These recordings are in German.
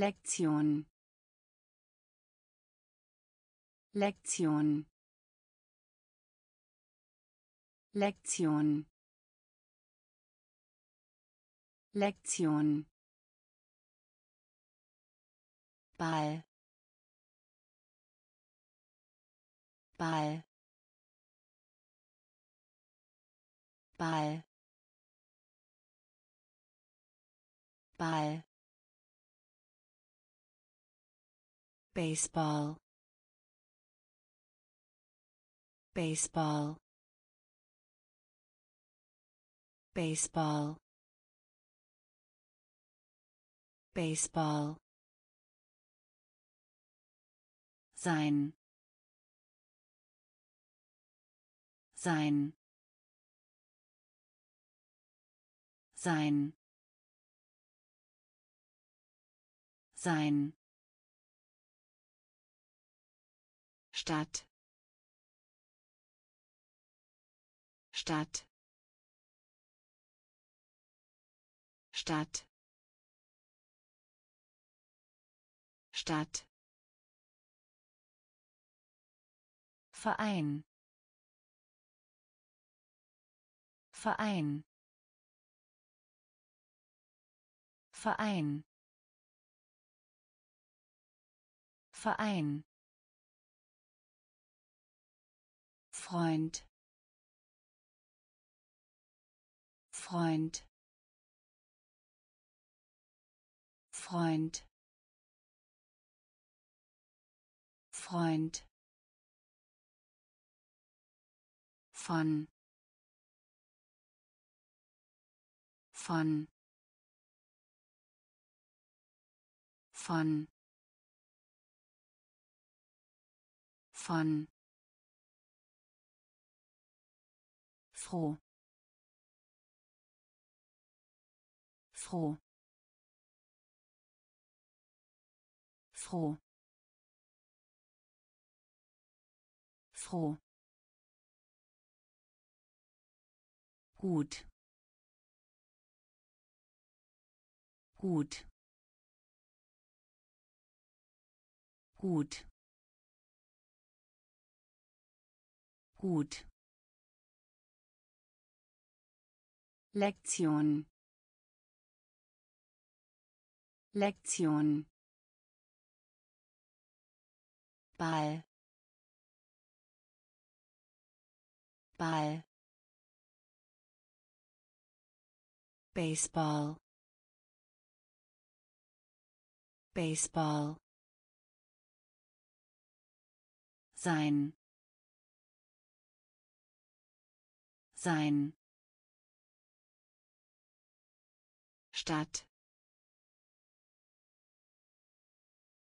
Lektion. Lektion. Lektion. Lektion. Ball. Ball. Ball. Ball baseball. Baseball. Baseball. Baseball. Sein. Sein. Sein. Sein Stadt. Stadt. Stadt. Stadt. Verein. Verein. Verein. Verein Freund. Freund. Freund. Freund. Von. Von. Von. Von froh. Froh. Froh. Froh. Gut. Gut. Gut. Gut Lektion. Lektion. Ball. Ball. Baseball. Baseball. Sein. Sein Stadt.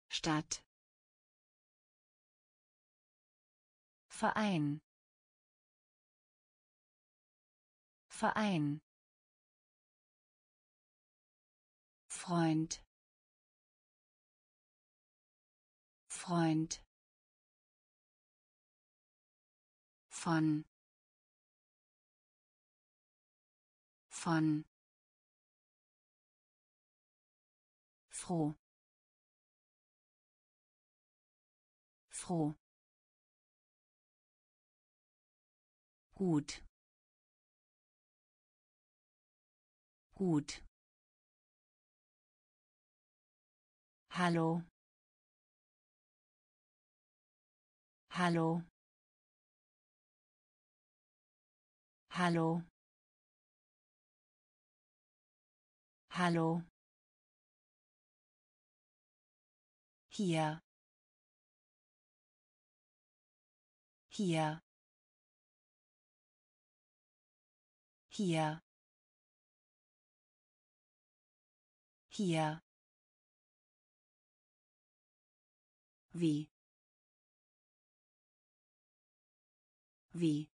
Stadt. Verein. Verein. Freund. Freund. Von. Von froh. Froh. Gut. Gut. Hallo. Hallo. Hallo. Hallo hier. Hier. Hier. Hier. Wie? Wie?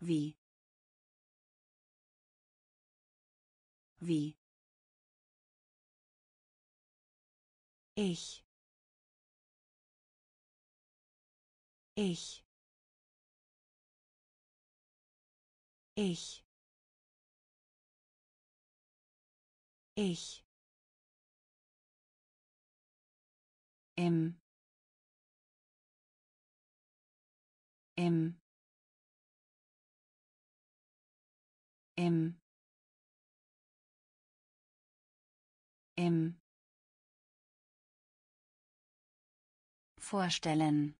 Wie? Wie Ich. Ich. Ich. Ich. Im. Vorstellen.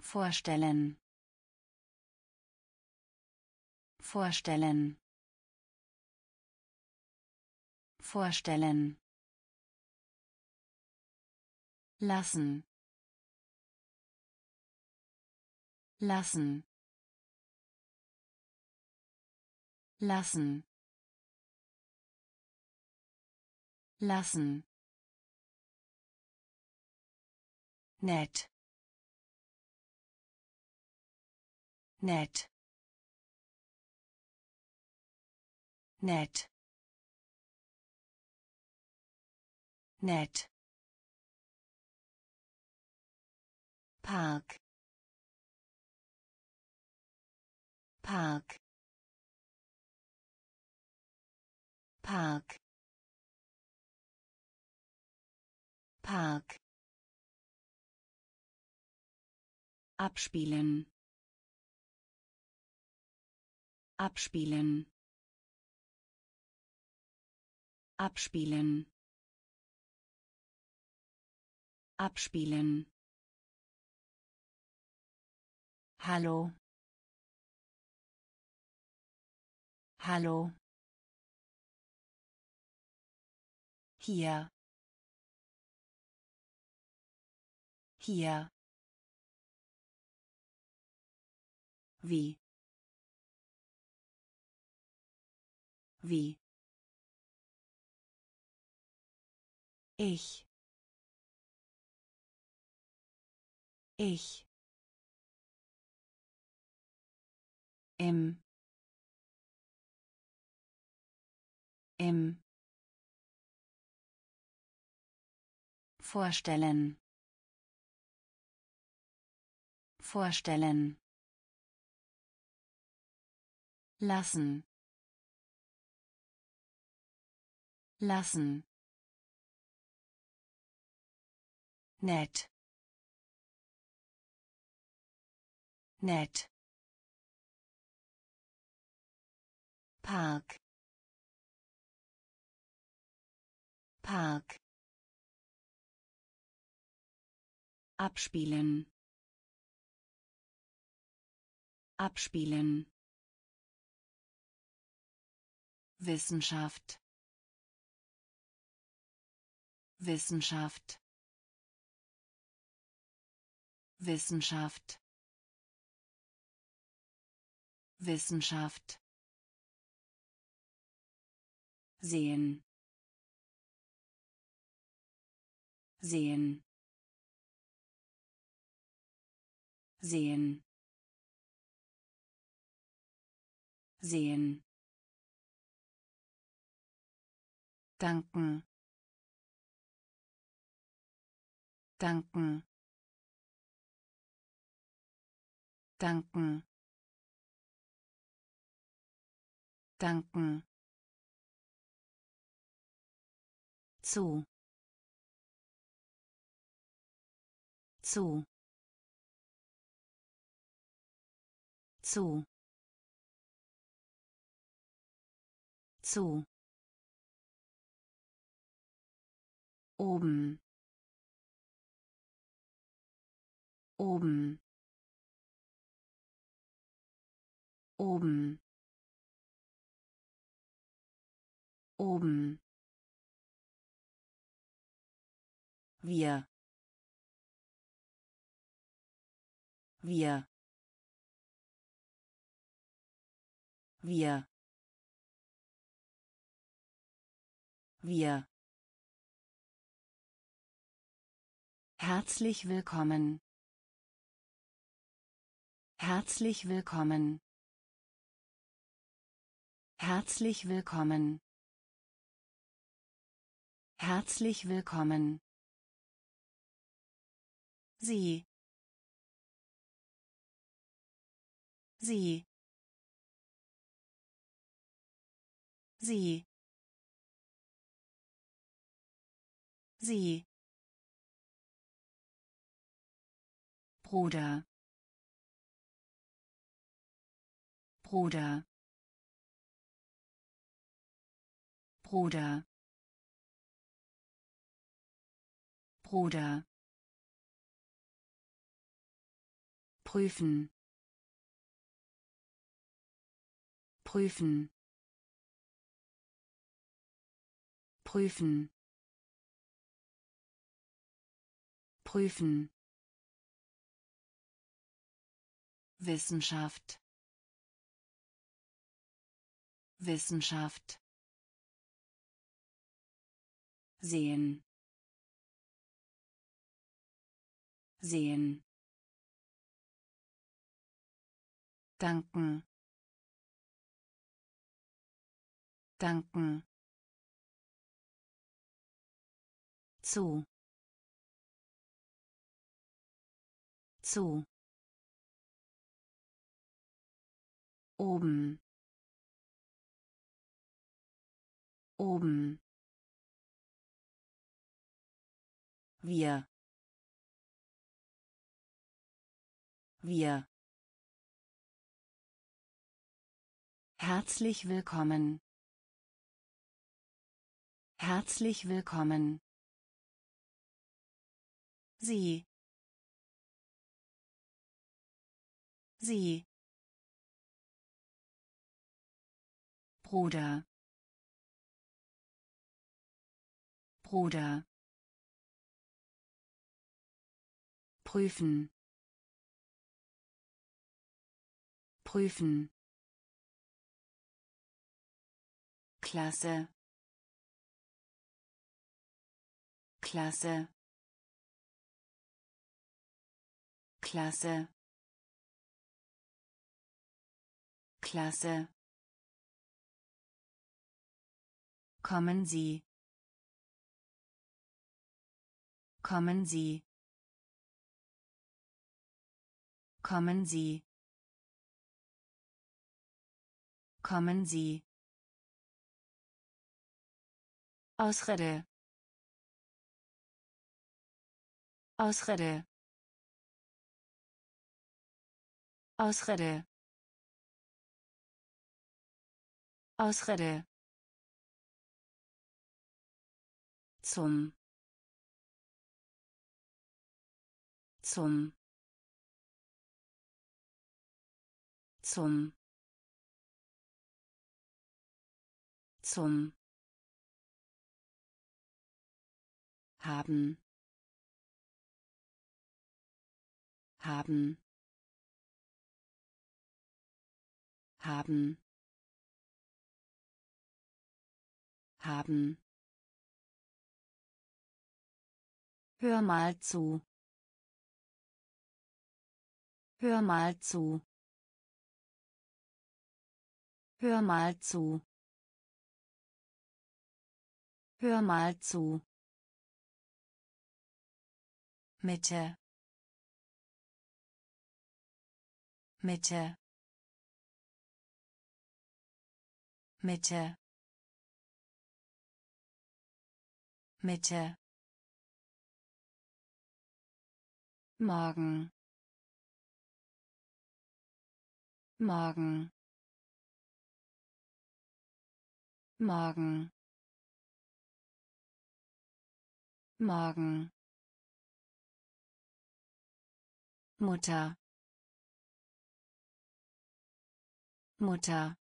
Vorstellen. Vorstellen. Vorstellen. Lassen. Lassen. Lassen. Lassen. Nett nett nett nett Park. Park. Park. Park abspielen. Abspielen. Abspielen. Abspielen. Hallo. Hallo. Hier. Hier wie? Wie? Ich. Ich. Im. Im. Vorstellen. Vorstellen lassen. Lassen. Nett. Nett. Park. Park. Abspielen. Abspielen Wissenschaft. Wissenschaft. Wissenschaft. Wissenschaft. Sehen. Sehen. Sehen. Sehen danken. Danken. Danken. Danken. Zu. Zu. Zu. Zu oben. Oben. Oben. Oben. Wir. Wir. Wir. Wir Herzlich willkommen. Herzlich willkommen. Herzlich willkommen. Herzlich willkommen. Sie. Sie. Sie. Sie. Bruder. Bruder. Bruder. Bruder. prüfen prüfen prüfen prüfen Wissenschaft. Wissenschaft. Sehen. Sehen. Danken. Danken. Zu. Zu oben oben wir wir Herzlich willkommen. Herzlich willkommen. Sie. Sie. Bruder. Bruder. Prüfen. Prüfen. Klasse. Klasse. Klasse. Klasse. Kommen Sie. Kommen Sie. Kommen Sie. Kommen Sie. Ausrede. Ausrede. Ausrede. Ausrede. Zum. Zum. Zum. Zum. Haben. Haben. Haben. Haben Hör mal zu. Hör mal zu. Hör mal zu. Hör mal zu. Mitte. Mitte. Mitte. Mitte. Morgen. Morgen. Morgen. Morgen. Mutter. Mutter.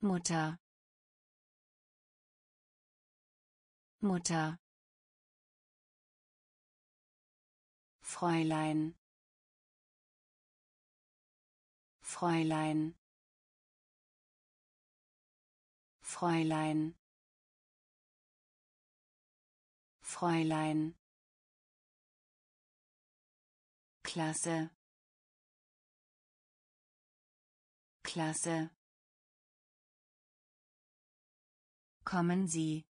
Mutter. Mutter. Fräulein. Fräulein. Fräulein. Fräulein. Klasse. Klasse. Kommen Sie.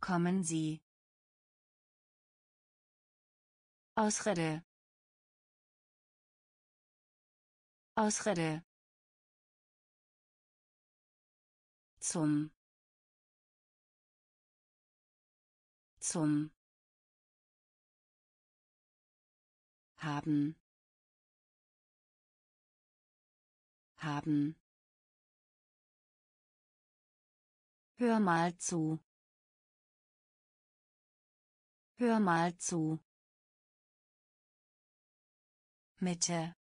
Kommen Sie. Ausrede. Ausrede. Zum. Zum. Haben. Haben. Hör mal zu. Hör mal zu. Mitte.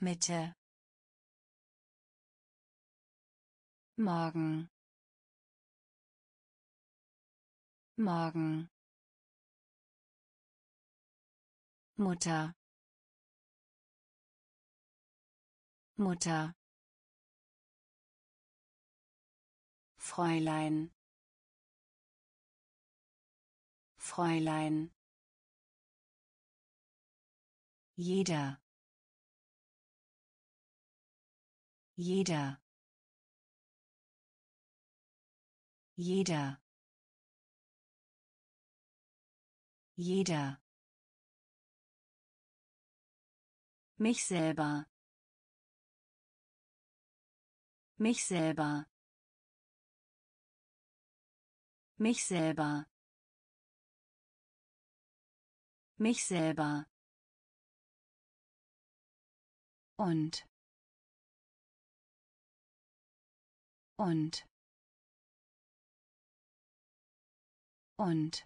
Mitte. Morgen. Morgen. Mutter. Mutter. Fräulein. Fräulein. Jeder. Jeder. Jeder. Jeder. Mich selber. Mich selber. Mich selber. Mich selber. Und. Und. Und.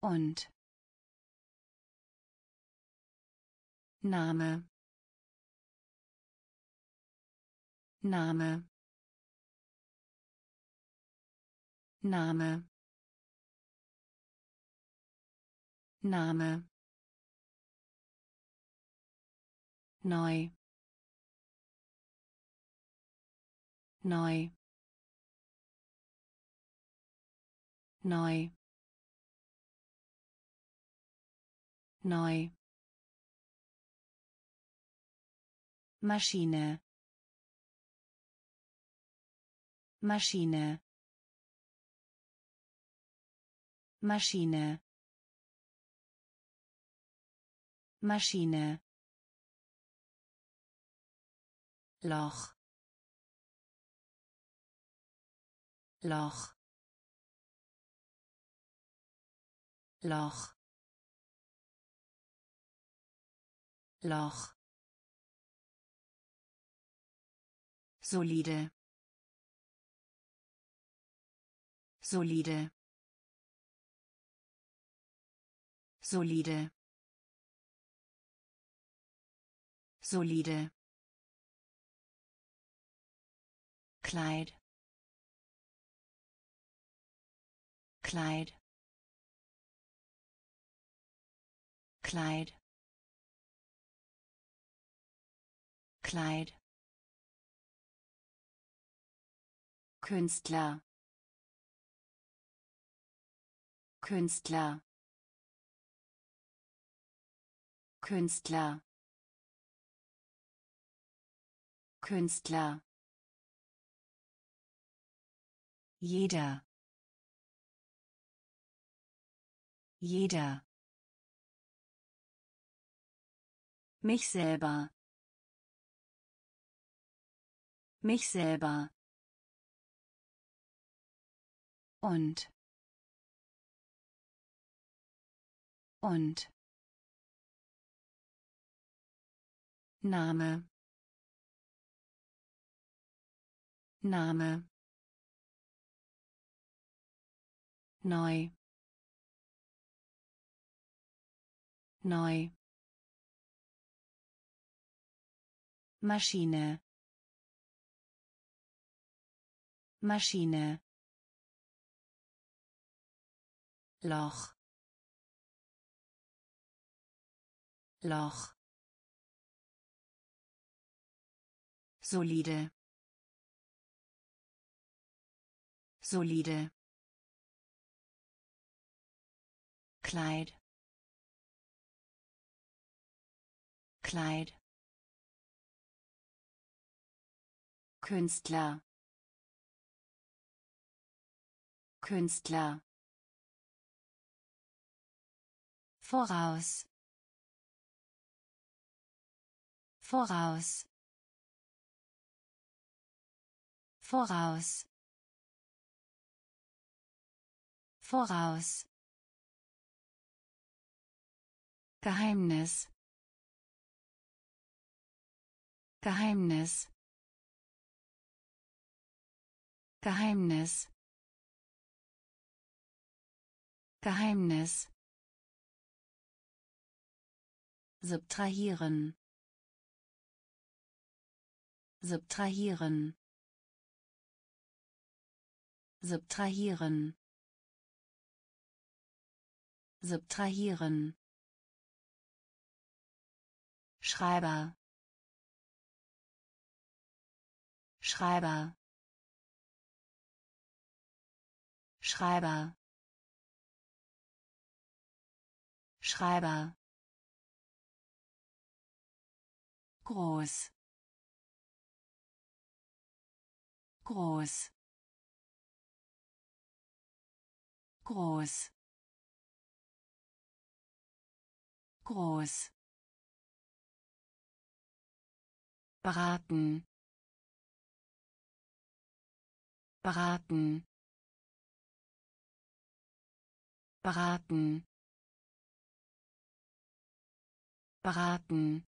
Und. Name. Name. Name. Name. Neu. Neu. Neu. Neu. Maschine. Maschine. Maschine. Maschine. Loch. Loch. Loch. Loch. solide solide solide solide Kleid. Kleid. Kleid. Kleid. Künstler. Künstler. Künstler. Künstler Jeder. Jeder. Mich selber. Mich selber. Und. Und. Name. Name neu. Neu. Maschine. Maschine. Loch. Loch. Solide. Solide Kleid. Kleid. Künstler. Künstler. Voraus. Voraus. Voraus. Voraus Geheimnis. Geheimnis. Geheimnis. Geheimnis. Subtrahieren. Subtrahieren. Subtrahieren. Subtrahieren Schreiber. Schreiber. Schreiber. Schreiber. Groß. Groß. Groß. Groß beraten. Beraten. Beraten. Beraten.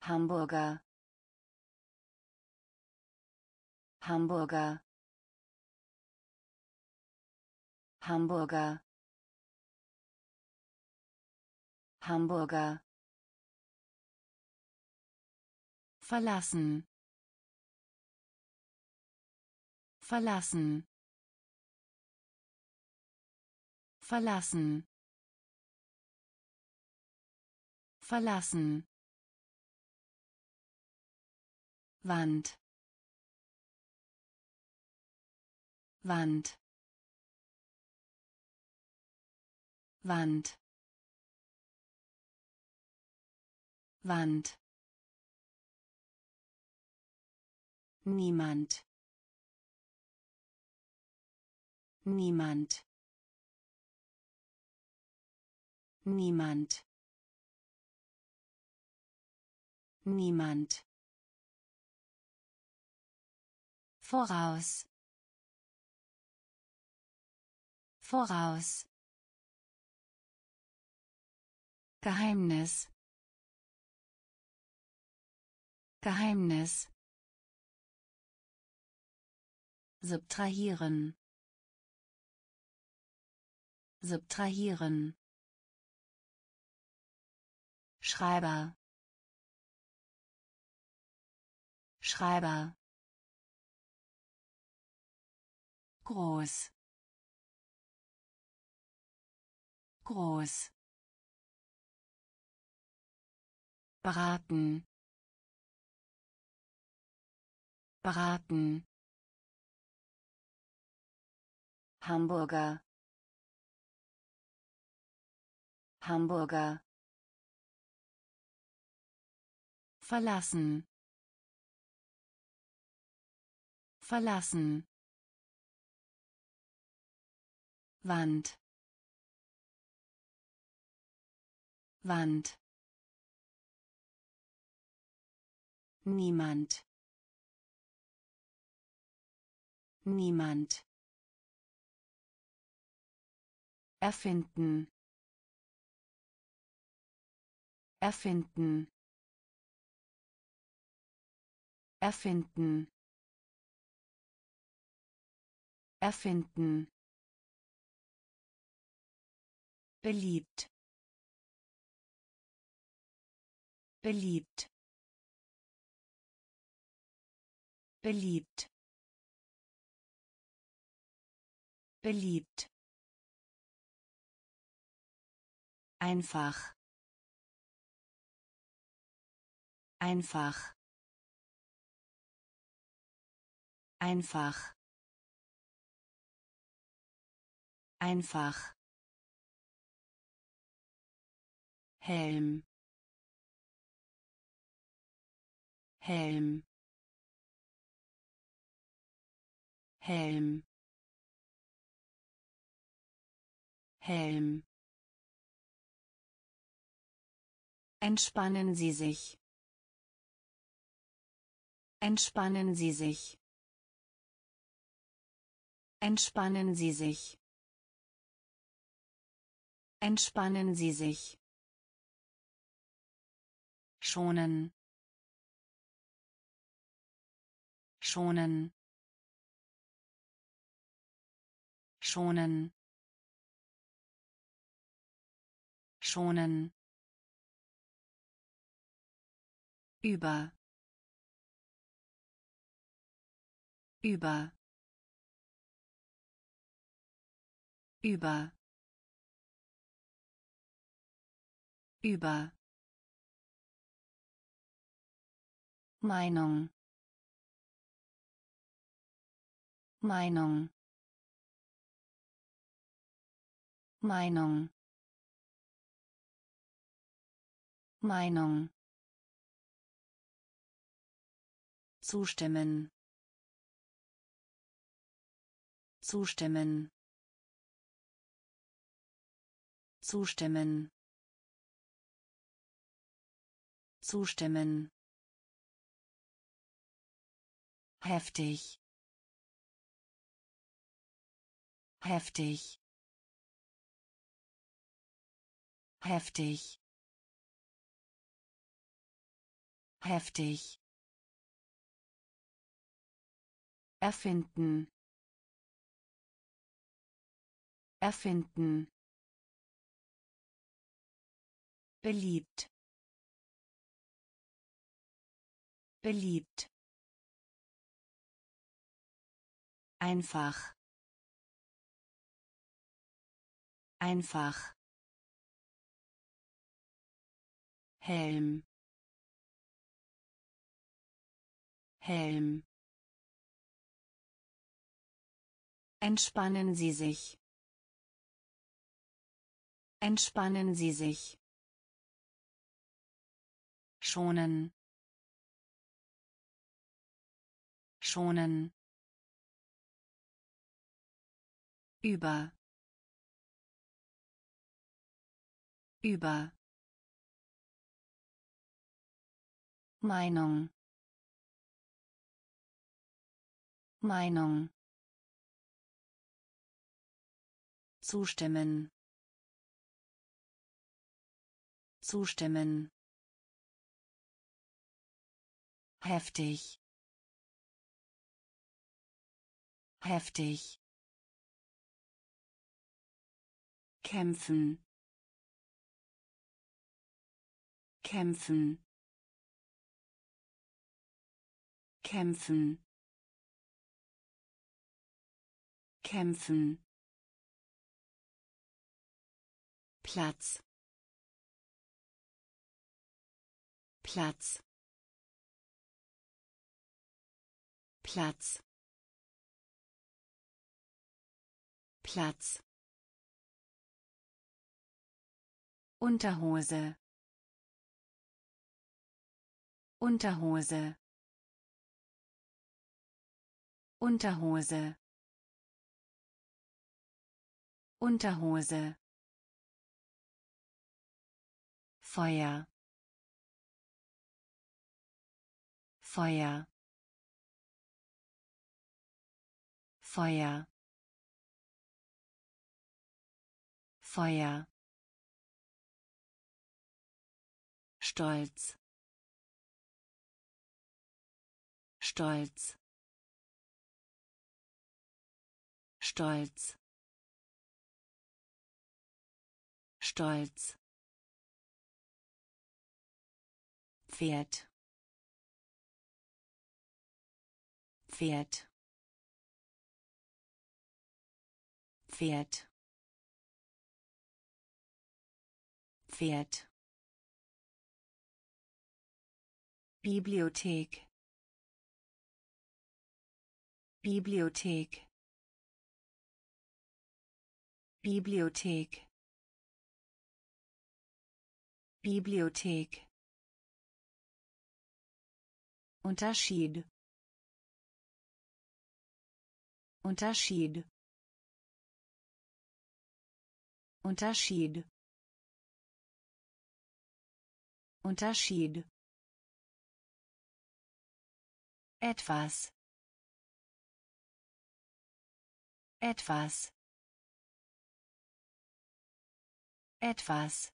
Hamburger. Hamburger. Hamburger. Hamburger verlassen. Verlassen. Verlassen. Verlassen. Wand. Wand. Wand. Wand Niemand. Niemand. Niemand. Niemand. Voraus. Voraus. Geheimnis. Geheimnis. Subtrahieren. Subtrahieren. Schreiber. Schreiber. Groß. Groß. Beraten beraten Hamburger. Hamburger. Verlassen. Verlassen. Wand. Wand. Niemand. Niemand Erfinden. Erfinden. Erfinden. Erfinden. beliebt beliebt beliebt beliebt Einfach. Einfach. Einfach. Einfach. Helm. Helm. Helm. Helm. Entspannen Sie sich. Entspannen Sie sich. Entspannen Sie sich. Entspannen Sie sich. Schonen. Schonen. Schonen. Schonen. Über. Über. Über. Über. Meinung. Meinung. Meinung. Meinung zustimmen. Zustimmen. Zustimmen. Zustimmen. Heftig. Heftig. Heftig. Heftig erfinden. Erfinden. Beliebt. Beliebt. Einfach. Einfach. Helm. Helm Entspannen Sie sich. Entspannen Sie sich. Schonen. Schonen. Über. Über. Meinung. Meinung. Zustimmen. Zustimmen. Heftig. Heftig. Kämpfen. Kämpfen. Kämpfen. Kämpfen Platz. Platz. Platz. Platz. Unterhose. Unterhose. Unterhose. Unterhose Feuer. Feuer. Feuer. Feuer. Stolz. Stolz. Stolz. Stolz Pferd. Pferd. Pferd. Pferd. Bibliothek. Bibliothek. Bibliothek. Bibliothek Unterschied. Unterschied. Unterschied. Unterschied. Etwas. Etwas. Etwas.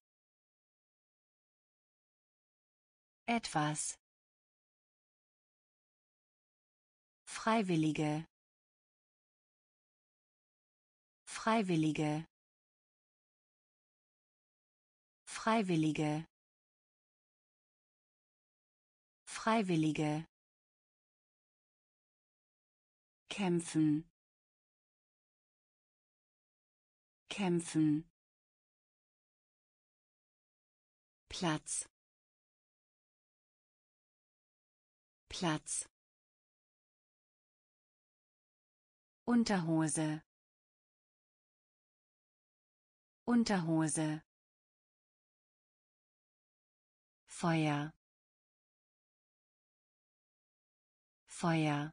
Etwas Freiwillige. Freiwillige. Freiwillige. Freiwillige. Kämpfen. Kämpfen. Platz. Platz Unterhose. Unterhose. Feuer. Feuer.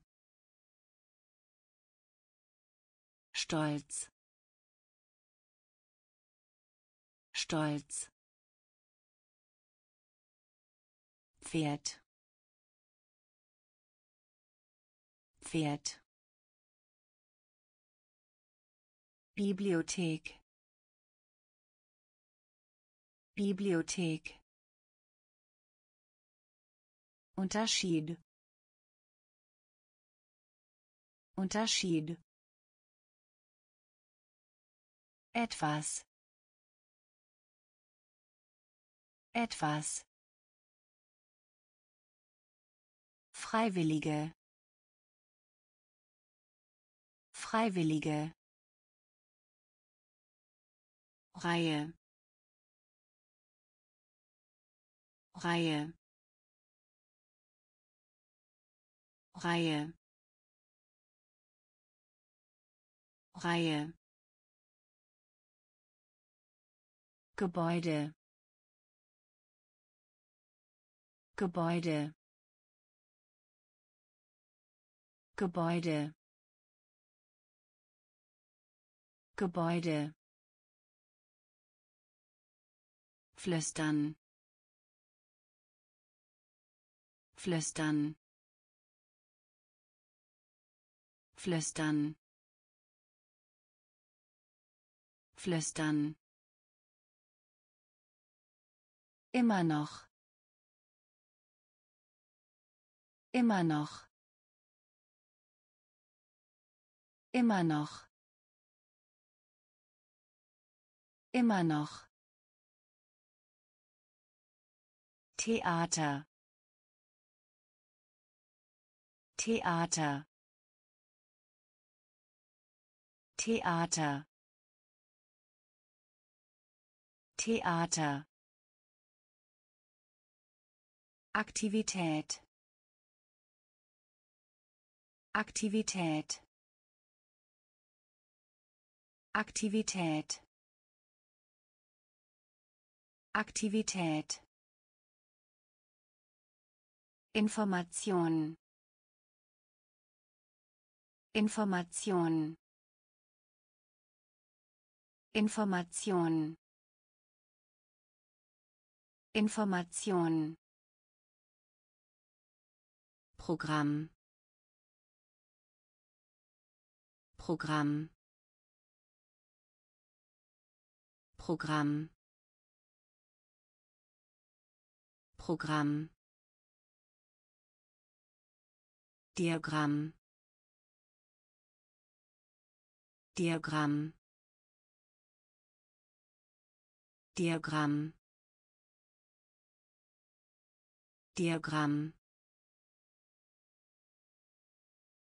Stolz. Stolz. Pferd. Pferd Bibliothek. Bibliothek. Unterschied. Unterschied. Etwas. Etwas. Freiwillige. Freiwillige Reihe. Reihe. Reihe. Reihe. Gebäude. Gebäude. Gebäude. Gebäude flüstern. Flüstern. Flüstern. Flüstern. Immer noch. Immer noch. Immer noch. Immer noch Theater. Theater. Theater. Theater. Aktivität. Aktivität. Aktivität. Aktivität Information. Information. Information. Information. Programm. Programm. Programm. Programm Diagramm. Diagramm. Diagramm. Diagramm.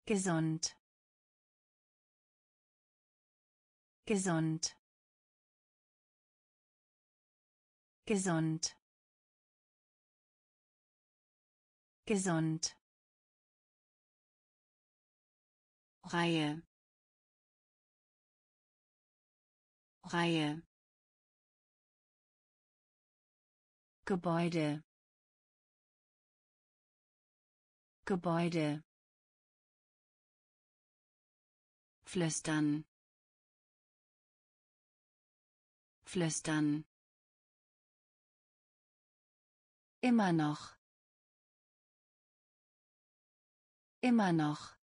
Gesund. Gesund. Gesund. Gesund Reihe Reihe Gebäude Gebäude flüstern Flüstern. Immer noch. Immer noch.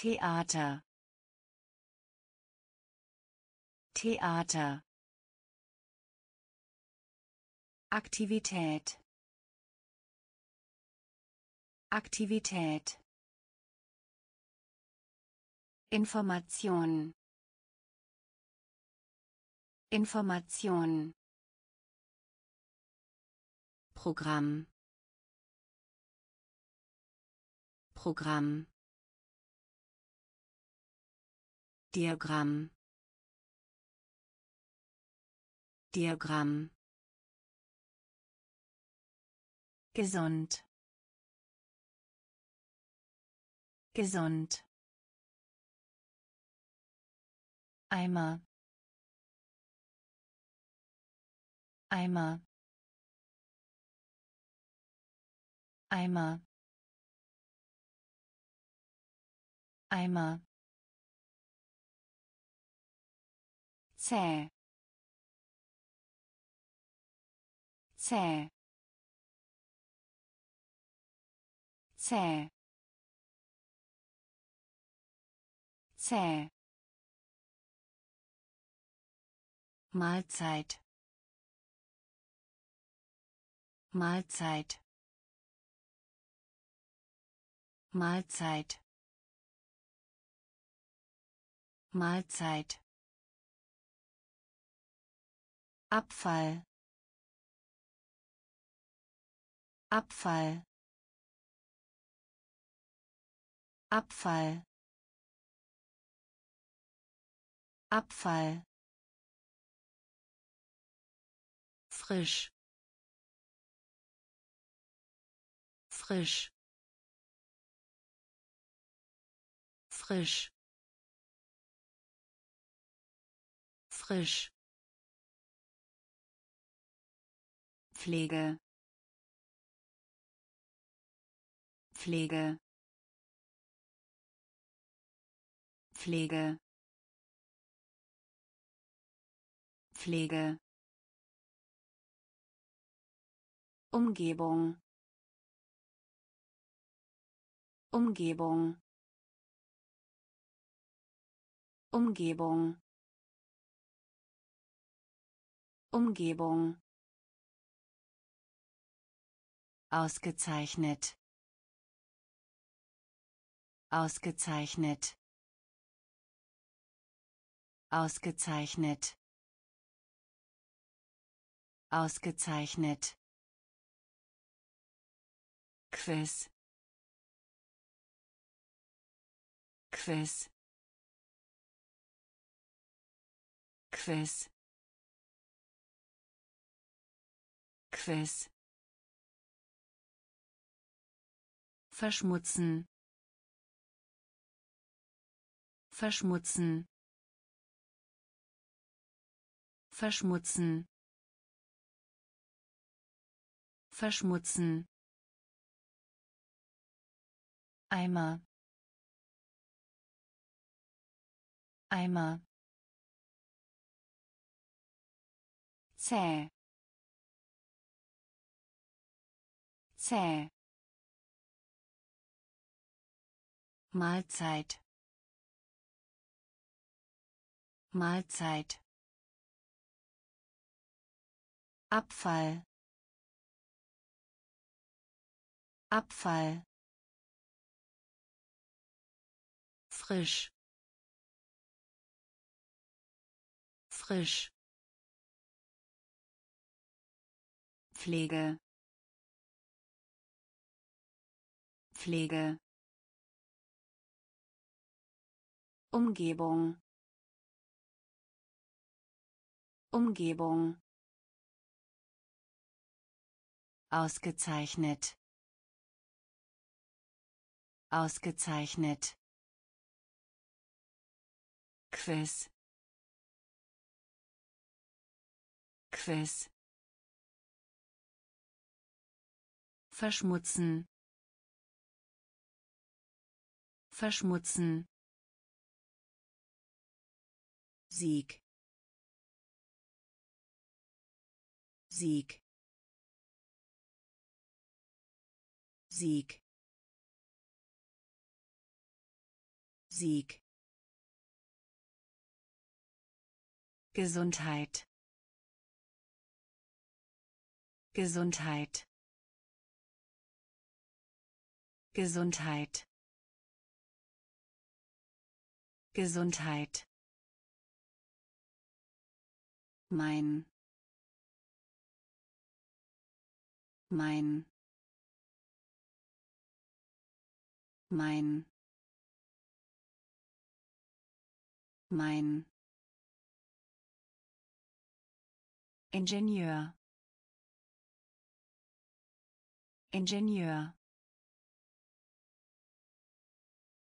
Theater. Theater. Aktivität. Aktivität. Information. Information. Programm. Programm. Diagramm. Diagramm. Gesund. Gesund. Eimer. Eimer. Eimer. Eimer. Zäh. Zäh. Zäh. Zäh. Mahlzeit. Mahlzeit. Mahlzeit. Mahlzeit Abfall. Abfall. Abfall. Abfall. Frisch. Frisch. Frisch. Frisch Pflege. Pflege. Pflege. Pflege. Umgebung. Umgebung. Umgebung. Umgebung Ausgezeichnet. Ausgezeichnet. Ausgezeichnet. Ausgezeichnet. Quiz. Quiz. Quiz. Quiz. Verschmutzen. Verschmutzen. Verschmutzen. Verschmutzen. Eimer. Eimer. zäh zäh Mahlzeit. Mahlzeit. Abfall. Abfall. Frisch. Frisch. Pflege. Pflege Umgebung Umgebung Ausgezeichnet. Ausgezeichnet. Quiz. Quiz. Verschmutzen. Verschmutzen. Sieg. Sieg. Sieg. Sieg. Gesundheit. Gesundheit. Gesundheit. Gesundheit mein. Mein. Mein. Mein. Ingenieur. Ingenieur.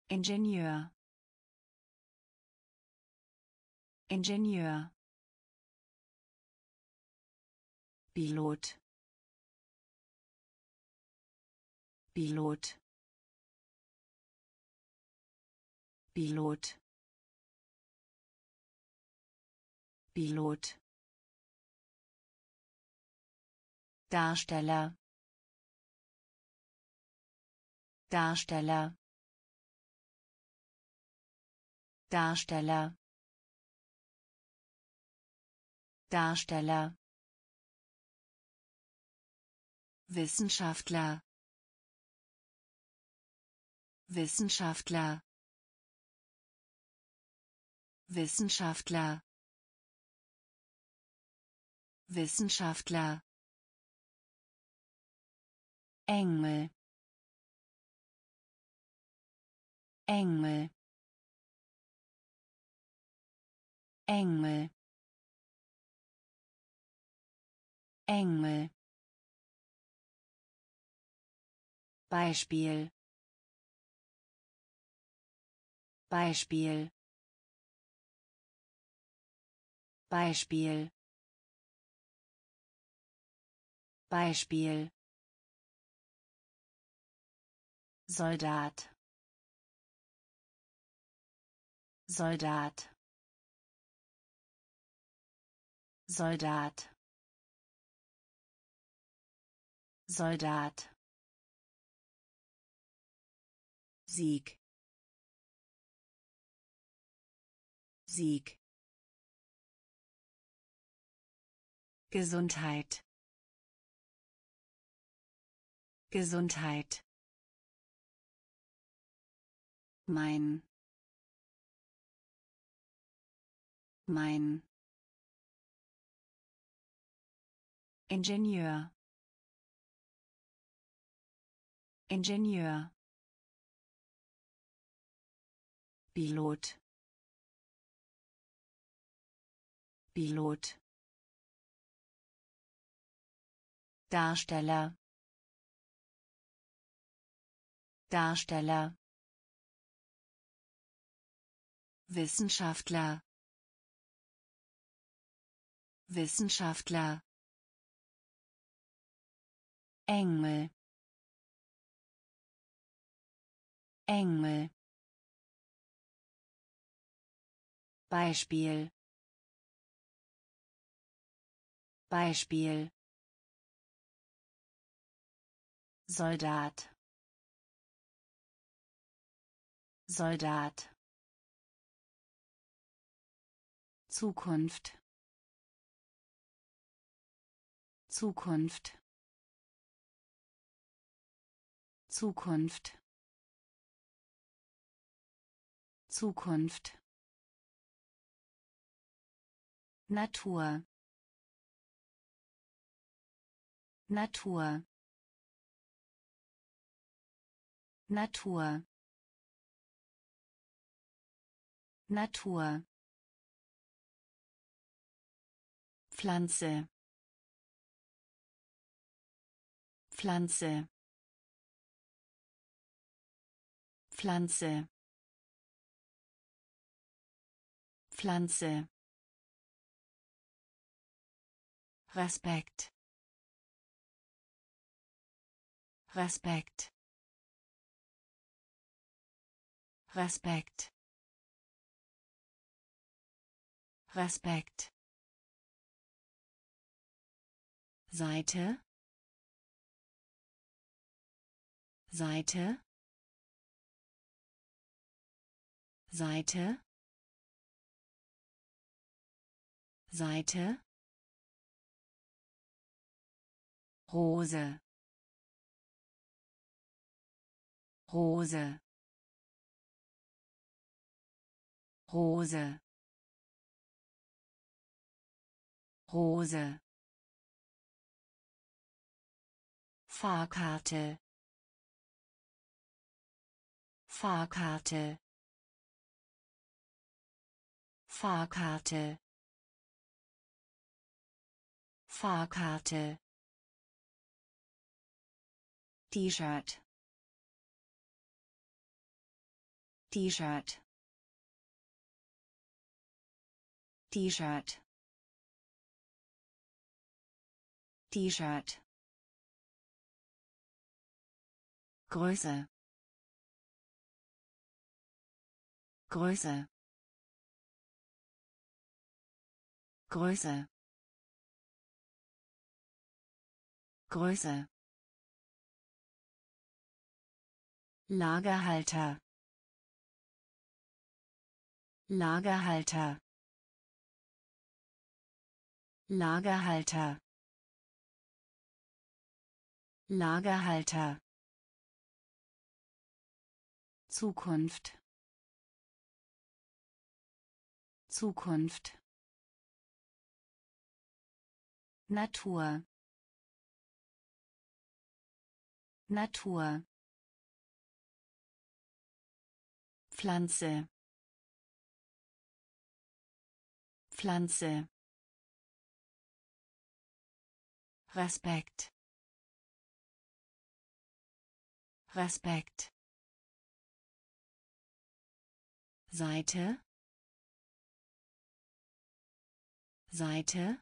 Ingenieur. Ingenieur Pilot. Pilot. Pilot. Pilot. Darsteller. Darsteller. Darsteller. Darsteller Wissenschaftler. Wissenschaftler. Wissenschaftler. Wissenschaftler. Engel. Engel. Engel. Engel Beispiel. Beispiel. Beispiel. Beispiel. Soldat. Soldat. Soldat. Soldat Sieg. Sieg. Gesundheit. Gesundheit. Mein. Mein. Ingenieur. Ingenieur Pilot. Pilot. Darsteller. Darsteller. Wissenschaftler. Wissenschaftler. Engel. Engel Beispiel. Beispiel. Soldat. Soldat. Zukunft. Zukunft. Zukunft. Zukunft Natur. Natur. Natur. Natur. Pflanze. Pflanze. Pflanze. Pflanze Respekt. Respekt. Respekt. Respekt. Seite. Seite. Seite. Seite Rose. Rose. Rose. Rose. Fahrkarte. Fahrkarte. Fahrkarte. Fahrkarte T-Shirt. T-Shirt. T-Shirt. T-Shirt. Größe. Größe. Größe. Größe Lagerhalter. Lagerhalter. Lagerhalter. Lagerhalter. Zukunft. Zukunft. Natur. Natur Pflanze. Pflanze. Respekt. Respekt. Seite. Seite.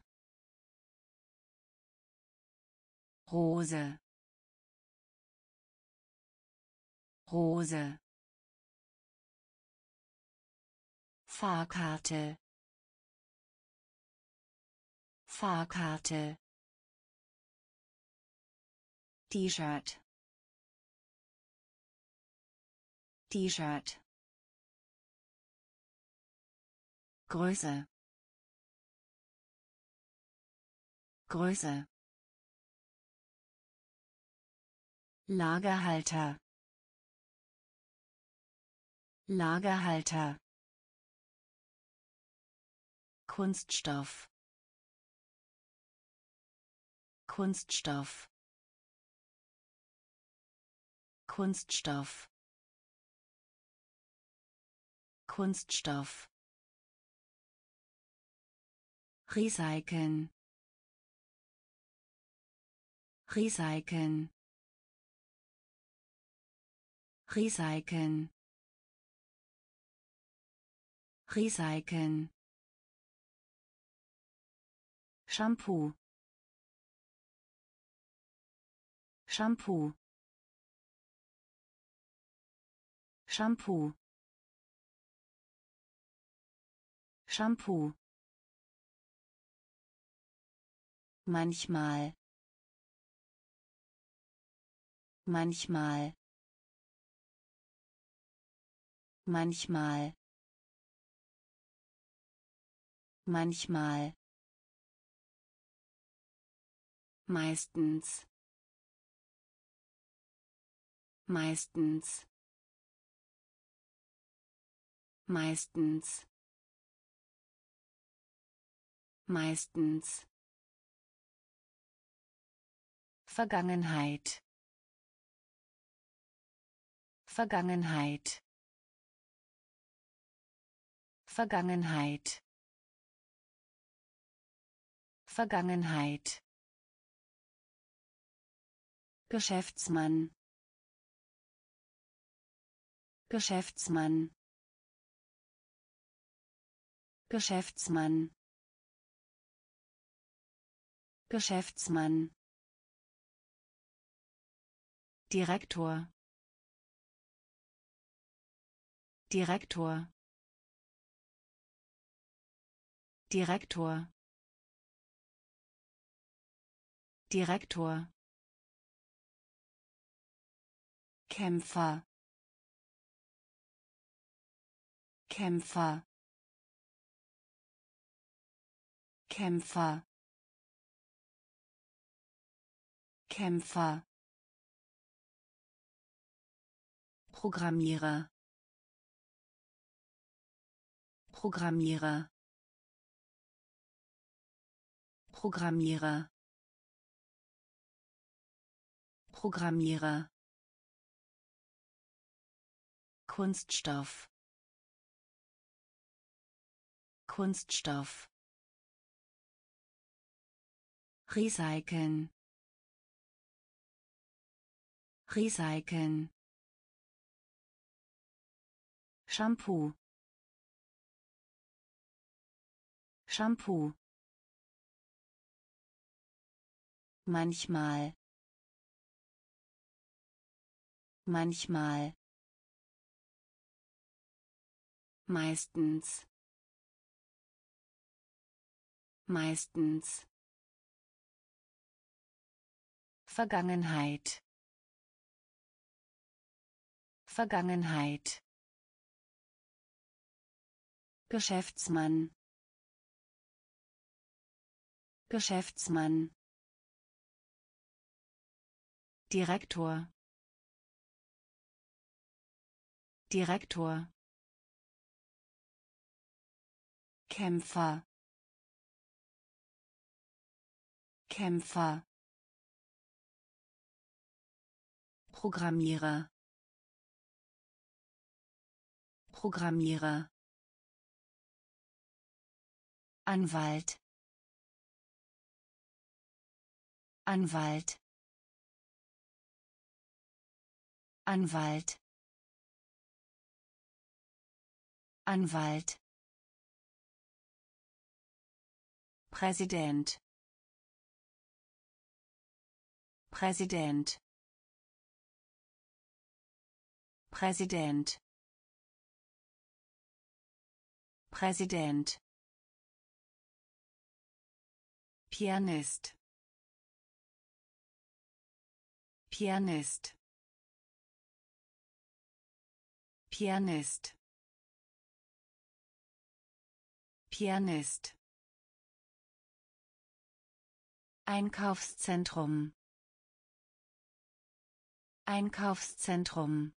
Rose. Rose Fahrkarte. Fahrkarte. T-Shirt. T-Shirt. Größe. Größe. Lagerhalter. Lagerhalter Kunststoff. Kunststoff. Kunststoff. Kunststoff. Recyceln. Recyceln. Recyceln. Recyceln Shampoo. Shampoo. Shampoo. Shampoo. Manchmal. Manchmal. Manchmal. Manchmal meistens. Meistens. Meistens. Meistens. Vergangenheit. Vergangenheit. Vergangenheit. Vergangenheit Geschäftsmann. Geschäftsmann. Geschäftsmann. Geschäftsmann. Direktor. Direktor. Direktor. Direktor Kämpfer. Kämpfer. Kämpfer. Kämpfer. Programmierer. Programmierer. Programmierer. Programmierer Kunststoff. Kunststoff. Recyceln. Recyceln. Shampoo. Shampoo. Manchmal. Manchmal meistens. Meistens. Vergangenheit. Vergangenheit. Geschäftsmann. Geschäftsmann. Direktor. Direktor Kämpfer. Kämpfer. Programmierer. Programmierer. Anwalt. Anwalt. Anwalt. Anwalt Präsident. Präsident. Präsident. Präsident. Pianist. Pianist. Pianist. Pianist Einkaufszentrum. Einkaufszentrum.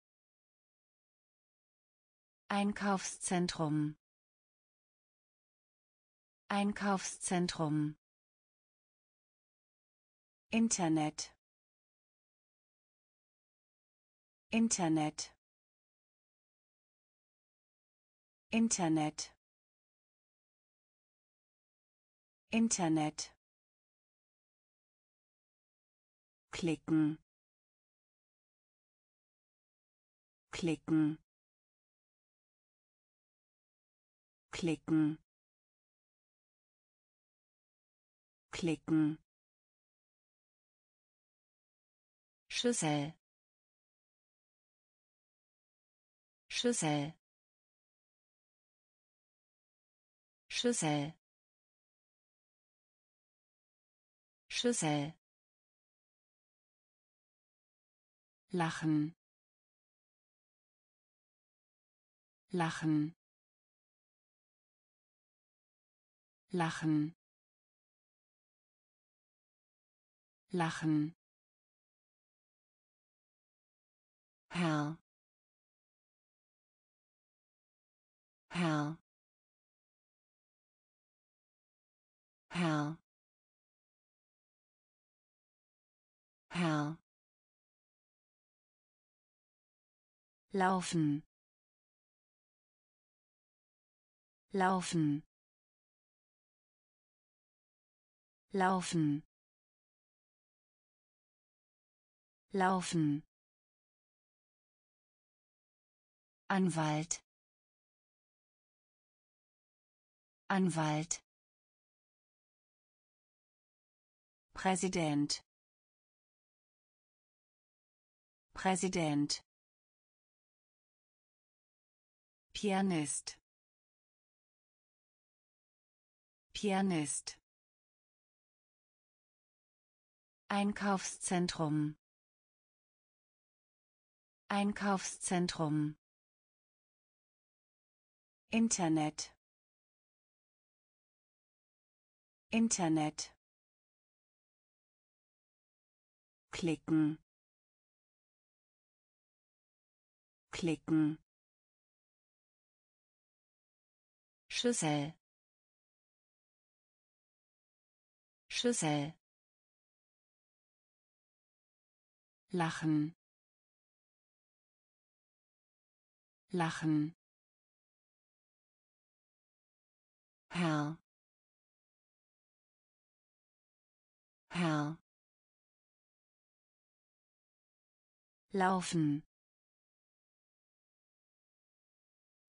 Einkaufszentrum. Einkaufszentrum. Internet. Internet. Internet. Internet klicken. Klicken. Klicken. Klicken. Schüssel Schüssel Schüssel Schüssel lachen. Lachen. Lachen. Lachen. Herr Herr Herr Herr laufen. Laufen. Laufen. Laufen. Anwalt. Anwalt. Präsident. Präsident Pianist. Pianist. Einkaufszentrum. Einkaufszentrum. Internet. Internet. Klicken. Klicken Schüssel Schüssel lachen. Lachen. Herr Herr laufen.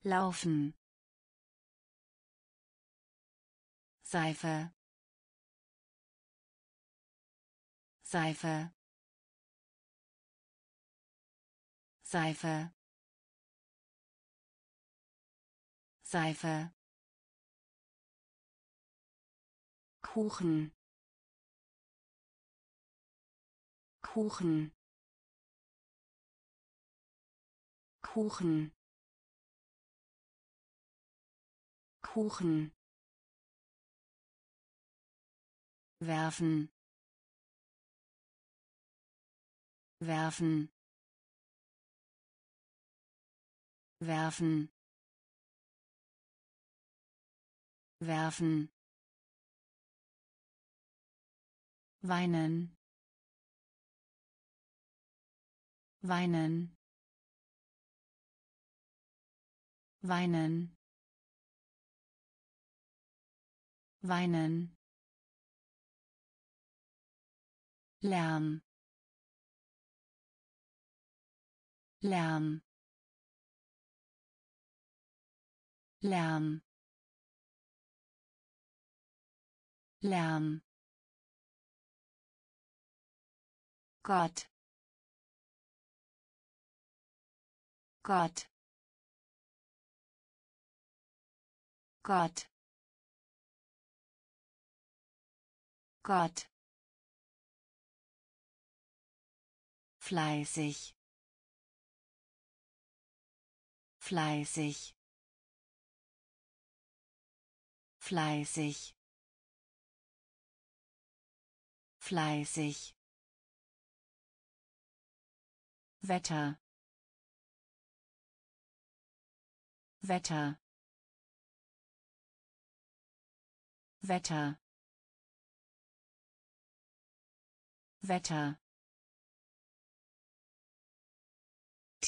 Laufen Seife. Seife. Seife. Seife. Kuchen. Kuchen. Kuchen. Kuchen werfen. Werfen. Werfen. Werfen. Weinen. Weinen. Weinen. Weinen Lärm. Lärm. Lärm. Lärm. Gott. Gott. Gott. Gott fleißig. Fleißig. Fleißig. Fleißig. Wetter. Wetter. Wetter. Wetter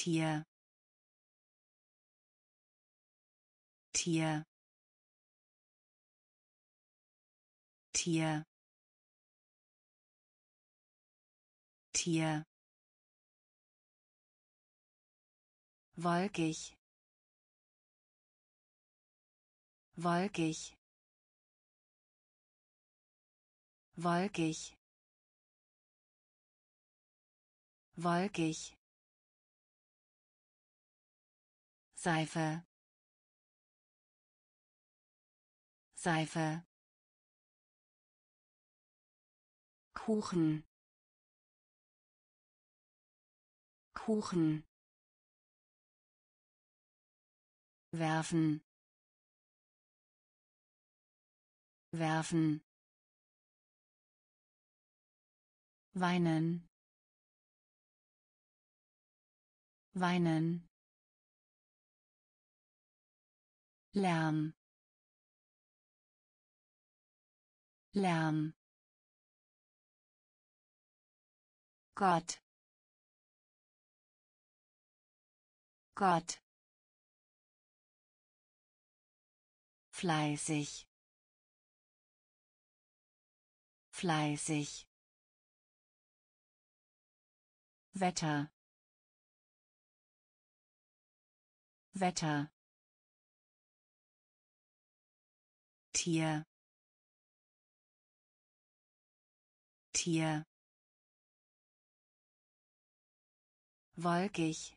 Tier. Tier. Tier. Tier. Wolkig. Wolkig. Wolkig. Wolkig Seife. Seife. Kuchen. Kuchen. Werfen. Werfen. Weinen. Weinen Lärm. Lärm. Gott. Gott. Fleißig. Fleißig. Wetter. Wetter Tier. Tier. Wolkig.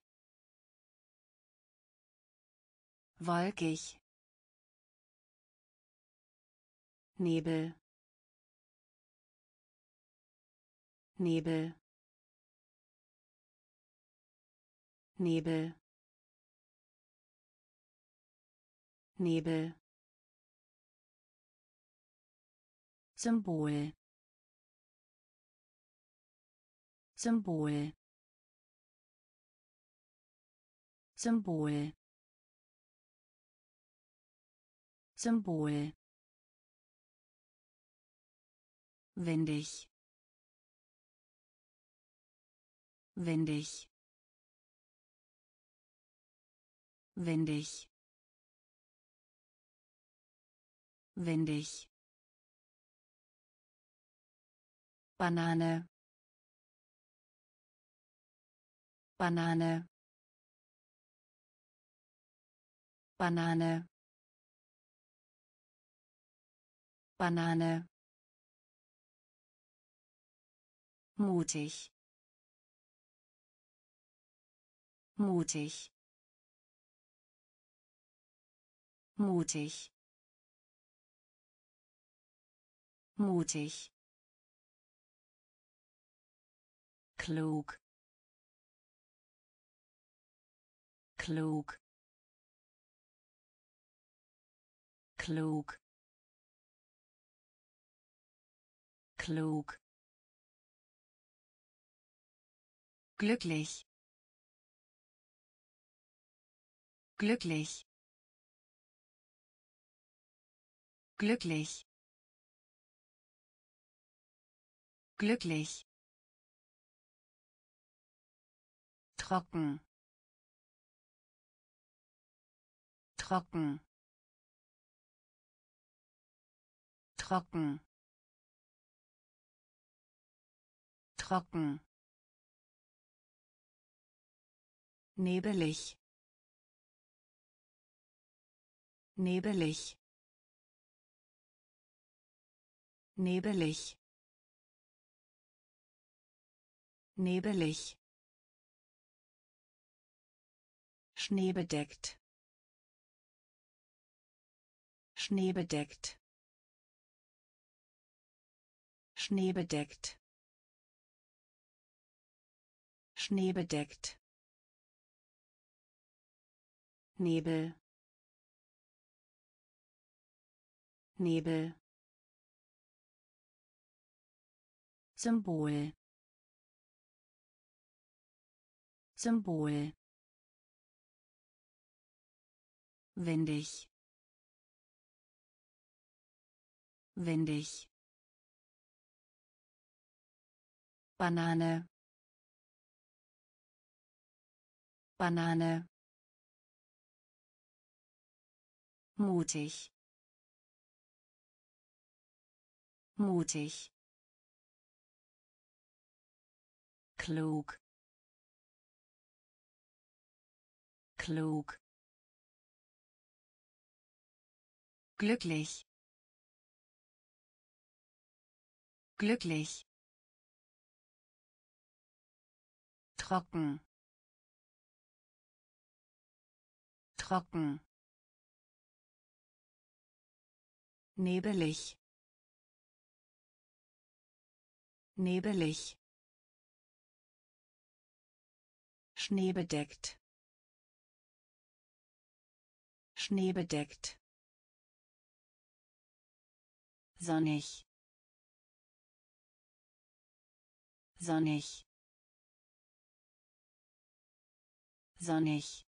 Wolkig. Nebel. Nebel. Nebel. Nebel Symbol. Symbol. Symbol. Symbol. Wendig wendig wendig wendig Banane. Banane. Banane. Banane. Mutig. Mutig. Mutig. Mutig klug. Klug. Klug. Klug. Glücklich. Glücklich. Glücklich. Glücklich trocken. Trocken. Trocken. Trocken. Nebelig. Nebelig. Nebelig. Nebelig schneebedeckt schneebedeckt schneebedeckt schneebedeckt Nebel. Nebel. Symbol. Symbol wendig. Wendig. Banane. Banane. Mutig. Mutig. Klug. Klug glücklich. Glücklich. Trocken. Trocken. Nebelig. Nebelig. Schneebedeckt. Schneebedeckt sonnig. Sonnig. Sonnig.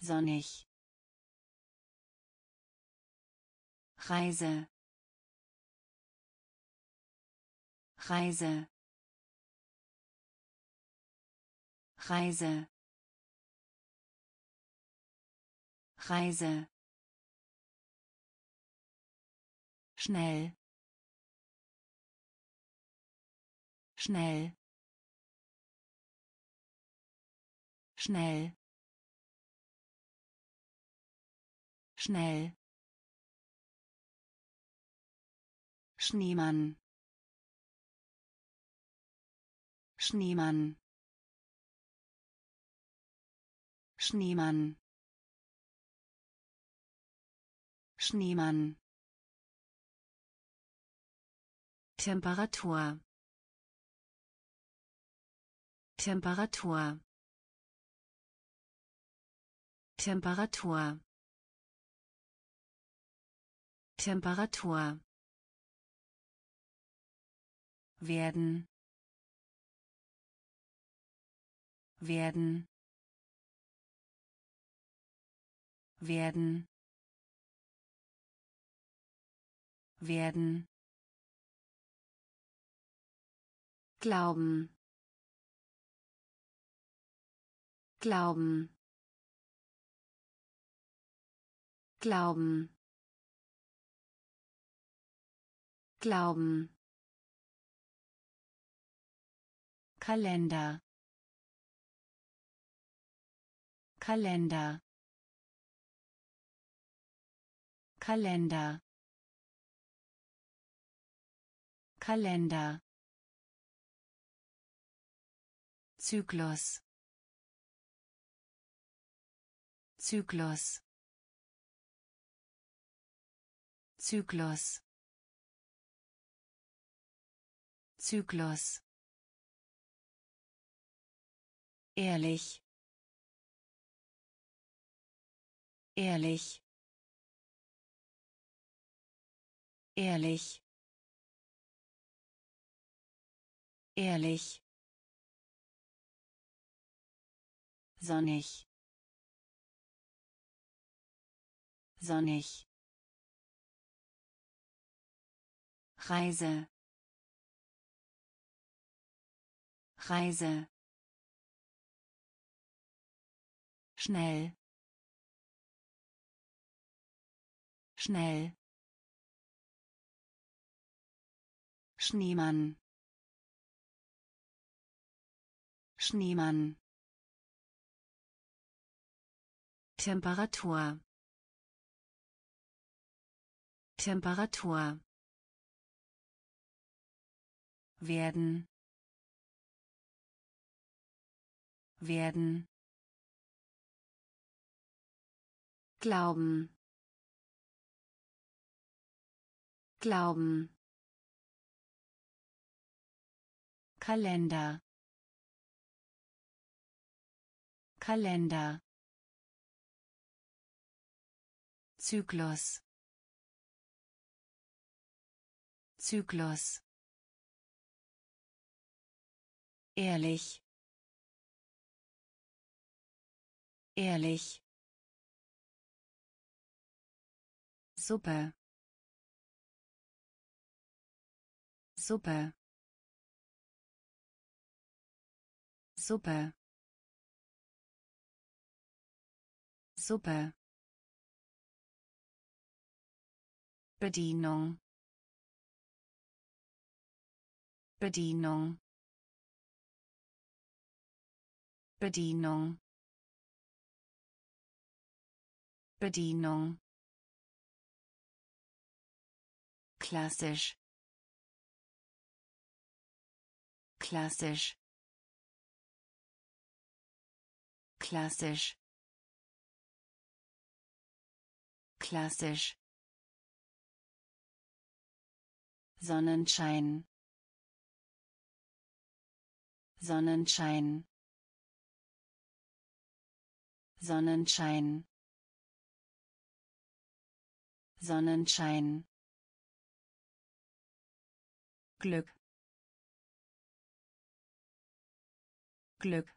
Sonnig. Reise. Reise. Reise. Reise schnell. Schnell. Schnell. Schnell. Schneemann. Schneemann. Schneemann. Schneemann Temperatur. Temperatur. Temperatur. Temperatur. Werden. Werden. Werden. Werden glauben. Glauben. Glauben. Glauben. Kalender. Kalender. Kalender. Kalender Zyklus Zyklus Zyklus Zyklus Ehrlich. Ehrlich. Ehrlich. Ehrlich. Sonnig. Sonnig. Reise. Reise. schnell schnell Schneemann Schneemann Temperatur Temperatur werden werden Glauben. Glauben. Kalender. Kalender. Zyklus. Zyklus. Ehrlich. Ehrlich. Suppe. Suppe. Suppe. Suppe. Bedienung. Bedienung. Bedienung. Bedienung. klassisch klassisch klassisch klassisch Sonnenschein. Sonnenschein. Sonnenschein. Sonnenschein. Glück. Glück.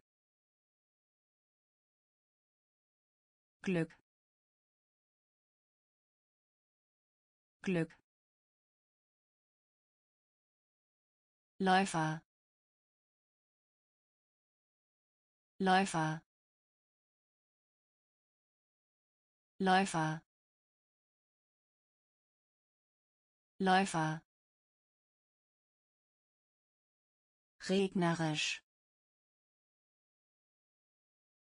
Glück. Glück Läufer. Läufer. Läufer. Läufer. Regnerisch.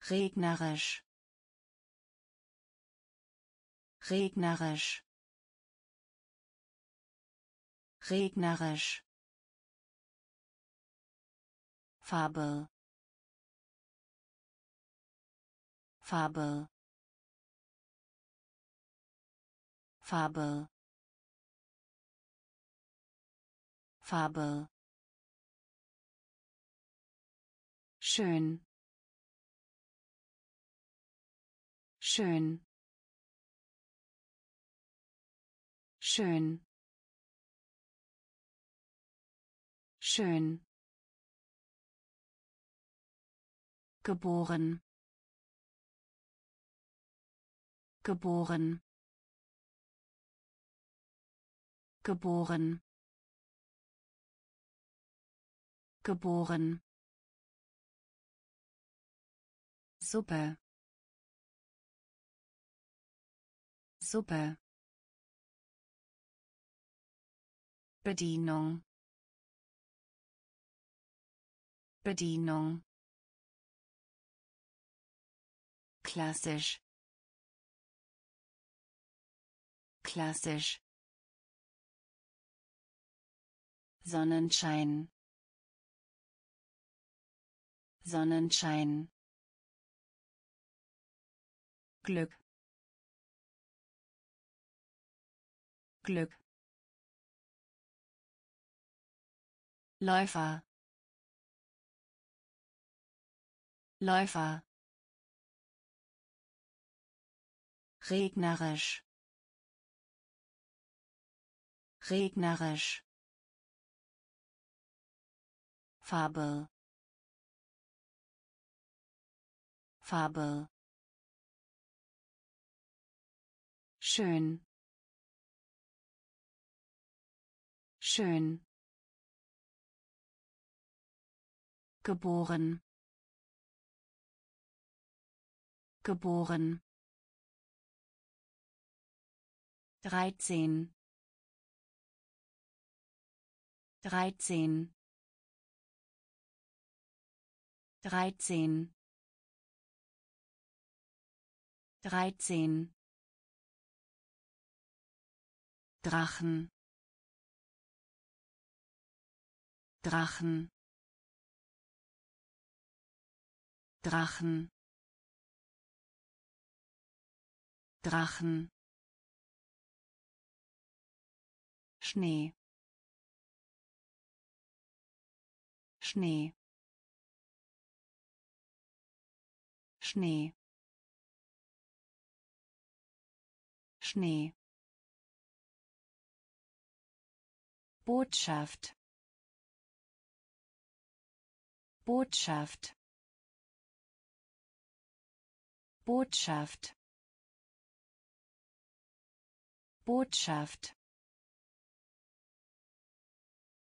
Regnerisch. Regnerisch. Regnerisch Farbe. Farbe. Farbe. Farbe. Schön. Schön. Schön. Schön geboren. Geboren. Geboren. Geboren. Suppe. Suppe. Bedienung. Bedienung klassisch. Klassisch. Sonnenschein. Sonnenschein. Glück. Glück. Läufer. Läufer regnerisch. Regnerisch. Farbe Farbe schön. Schön. Geboren. Geboren dreizehn. dreizehn. dreizehn. dreizehn. Drachen. Drachen. Drachen. Drachen Schnee. Schnee. Schnee. Schnee. Botschaft. Botschaft. Botschaft. Botschaft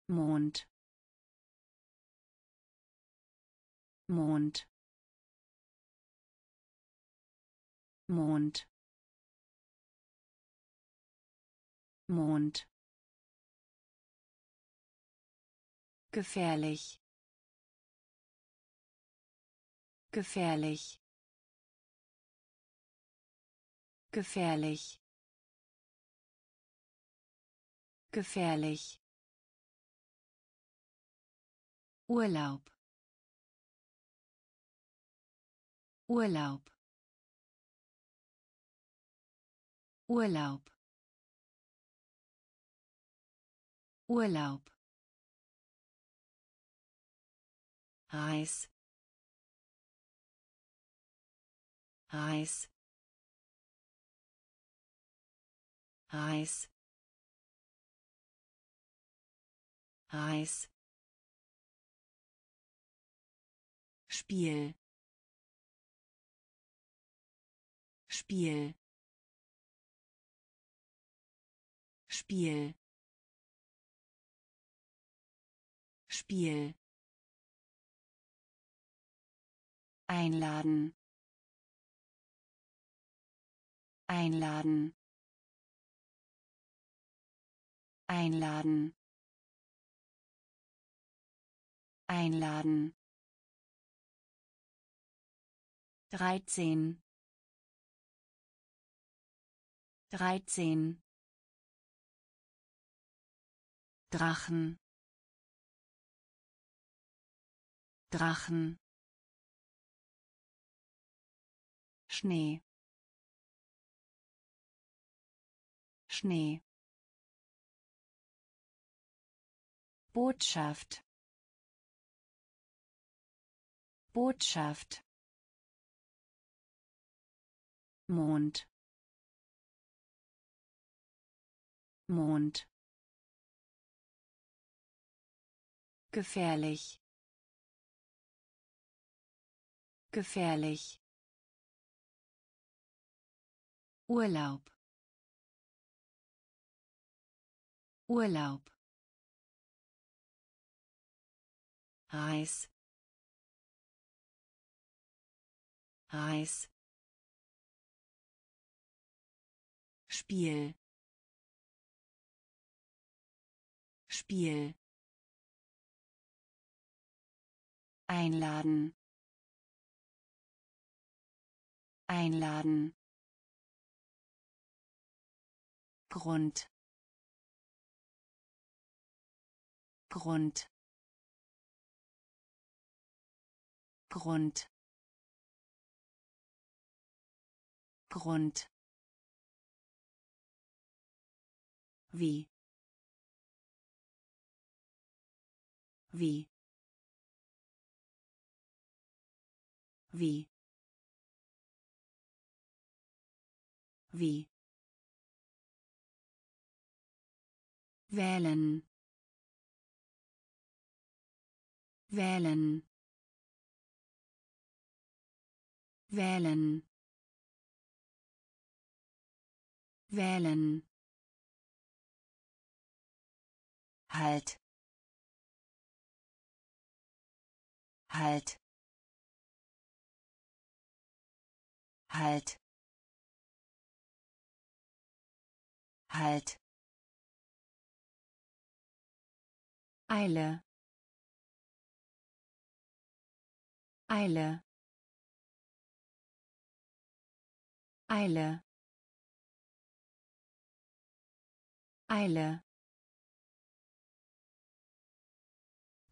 Mond. Mond. Mond. Mond. Gefährlich. Gefährlich. Gefährlich. Gefährlich Urlaub. Urlaub. Urlaub. Urlaub. Reis. Reis. Reis. Reis Spiel Spiel Spiel Spiel Einladen. Einladen. Einladen. Einladen. Dreizehn. Dreizehn. Drachen. Drachen. Schnee Schnee Botschaft Botschaft Mond. Mond. Gefährlich. Gefährlich. Urlaub. Urlaub. Reis. Reis Spiel. Spiel. Einladen. Einladen. Grund. Grund. Grund. Grund wie? Wie? Wie? Wie? Wählen. Wählen. Wählen. Wählen halt. Halt. Halt. Halt. Eile. Eile. Eile. Eile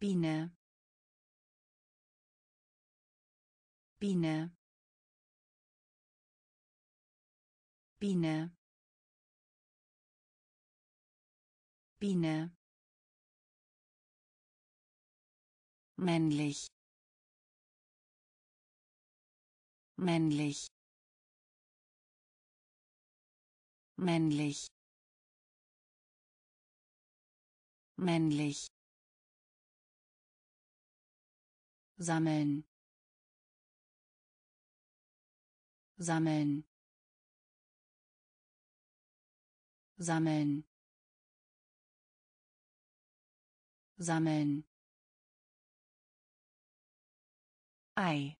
Biene. Biene. Biene. Biene. Männlich. Männlich. Männlich. Männlich sammeln. Sammeln. Sammeln. Sammeln. Ei.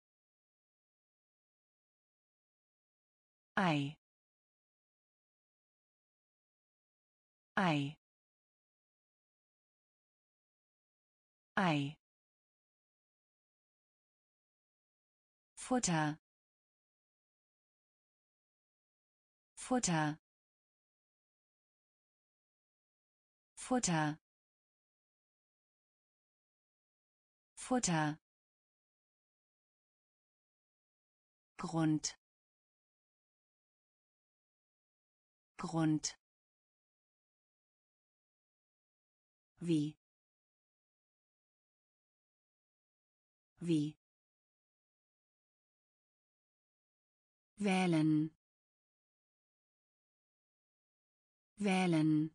Ei. Ei. Ei Futter. Futter. Futter. Futter. Grund. Grund. Wie? Wie wählen. Wählen.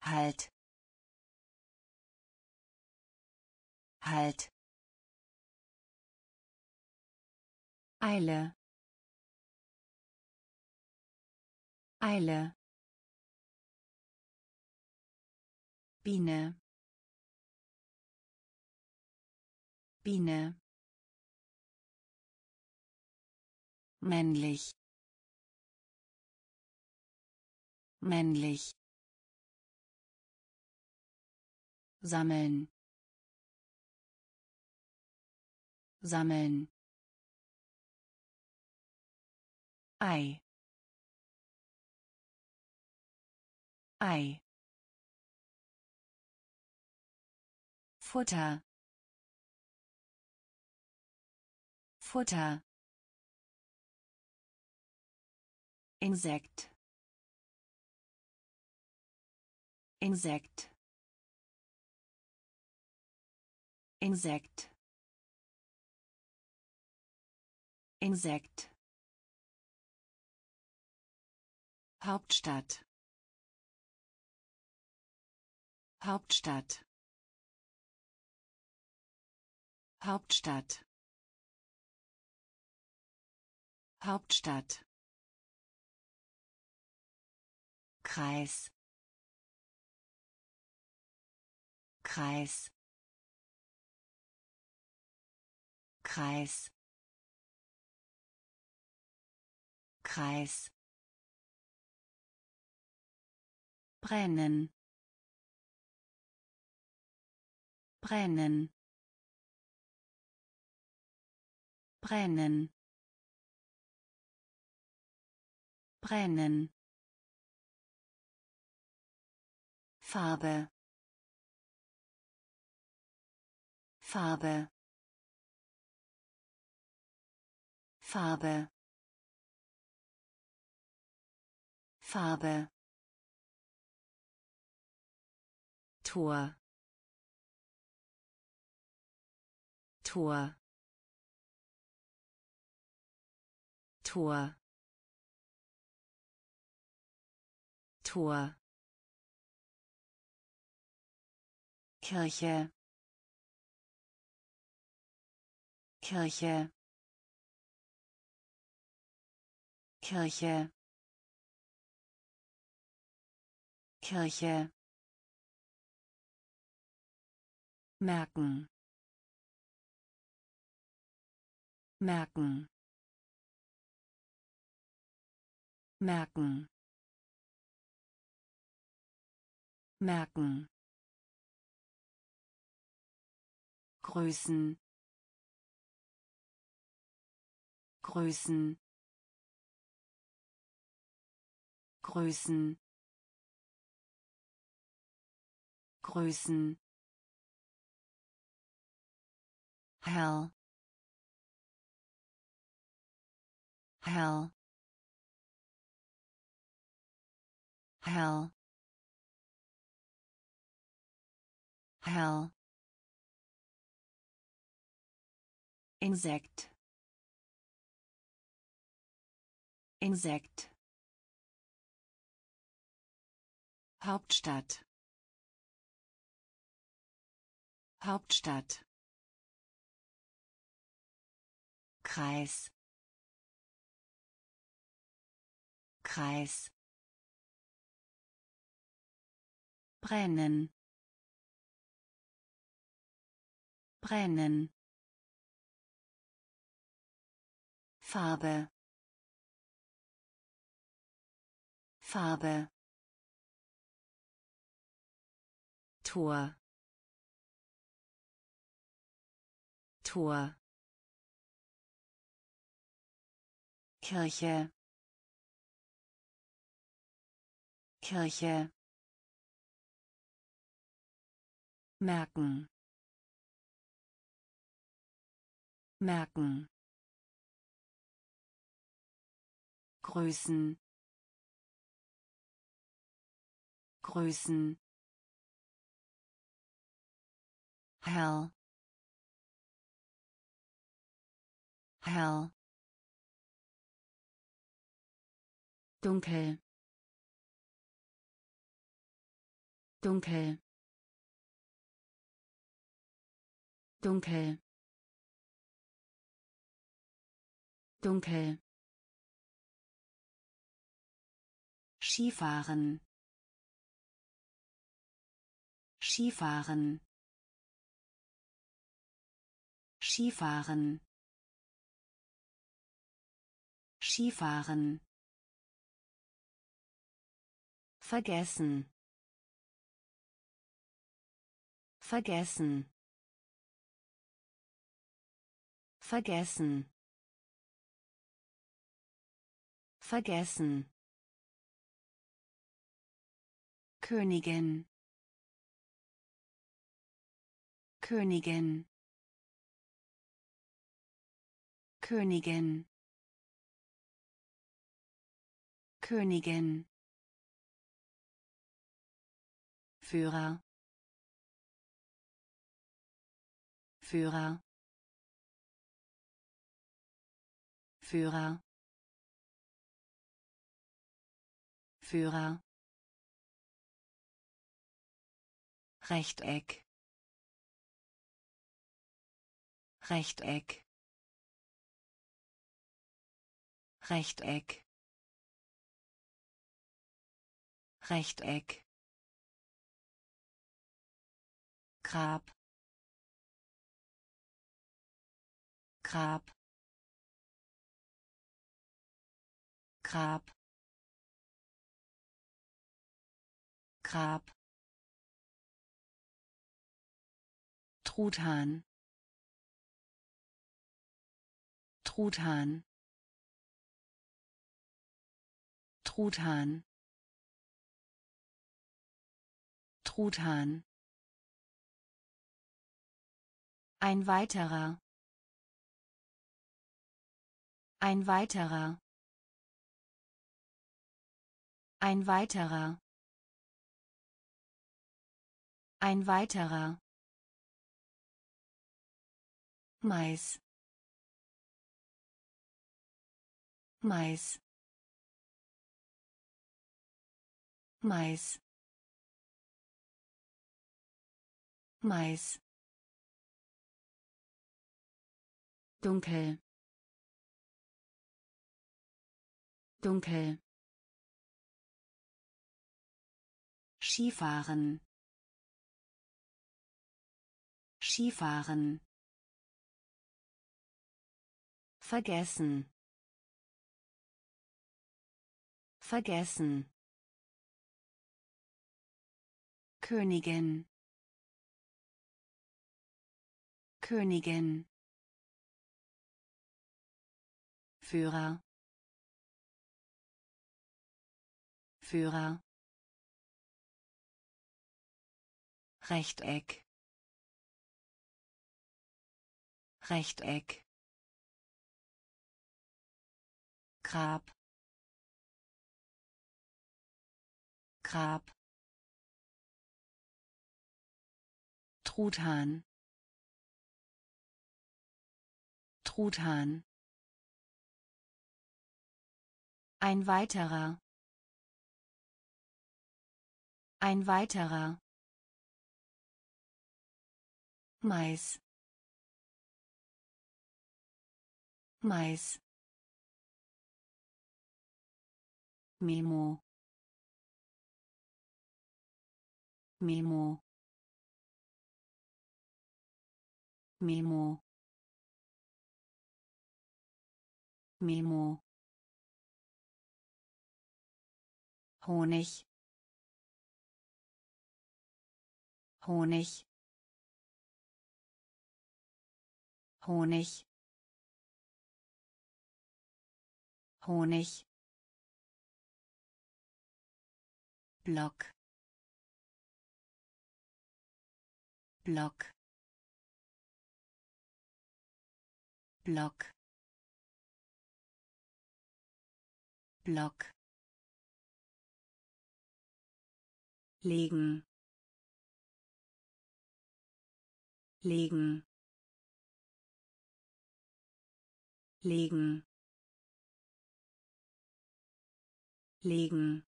Halt. Halt. Eile. Eile. Biene. Biene männlich. Männlich. Sammeln. Sammeln. Ei. Ei. Futter. Futter Insekt. Insekt. Insekt. Insekt. Hauptstadt. Hauptstadt. Hauptstadt. Hauptstadt Kreis. Kreis. Kreis. Kreis. Brennen. Brennen. Brennen. Brennen Farbe. Farbe. Farbe. Farbe. Tor. Tor. Tor. Tor Kirche. Kirche. Kirche. Kirche. Merken. Merken. Merken. Merken Größen Größen Größen Größen hell. Hell. Hell. Hell Insekt. Insekt. Hauptstadt. Hauptstadt. Kreis. Kreis. Brennen. Brennen Farbe. Farbe. Tor. Tor. Kirche. Kirche. Merken. Merken Größen Größen hell. Hell. Dunkel. Dunkel. Dunkel. Dunkel Skifahren. Skifahren. Skifahren. Skifahren. Vergessen. Vergessen. Vergessen. Vergessen Königin. Königin. Königin. Königin. Führer. Führer. Führer. Führer Rechteck. Rechteck. Rechteck. Rechteck. Grab. Grab. Grab. Grab Truthahn Truthahn Truthahn Truthahn Ein weiterer. Ein weiterer. Ein weiterer. Ein weiterer. Mais. Mais. Mais. Mais. dunkel dunkel Skifahren Skifahren vergessen. Vergessen. Königin. Königin. Führer. Führer. Rechteck. Rechteck Grab Grab Truthahn Truthahn Ein weiterer. Ein weiterer. Mais. Mais. Memo. Memo. Memo. Memo. Honig Honig Honig Honig Block. Block. Block. Block. Legen. Legen. Legen. Legen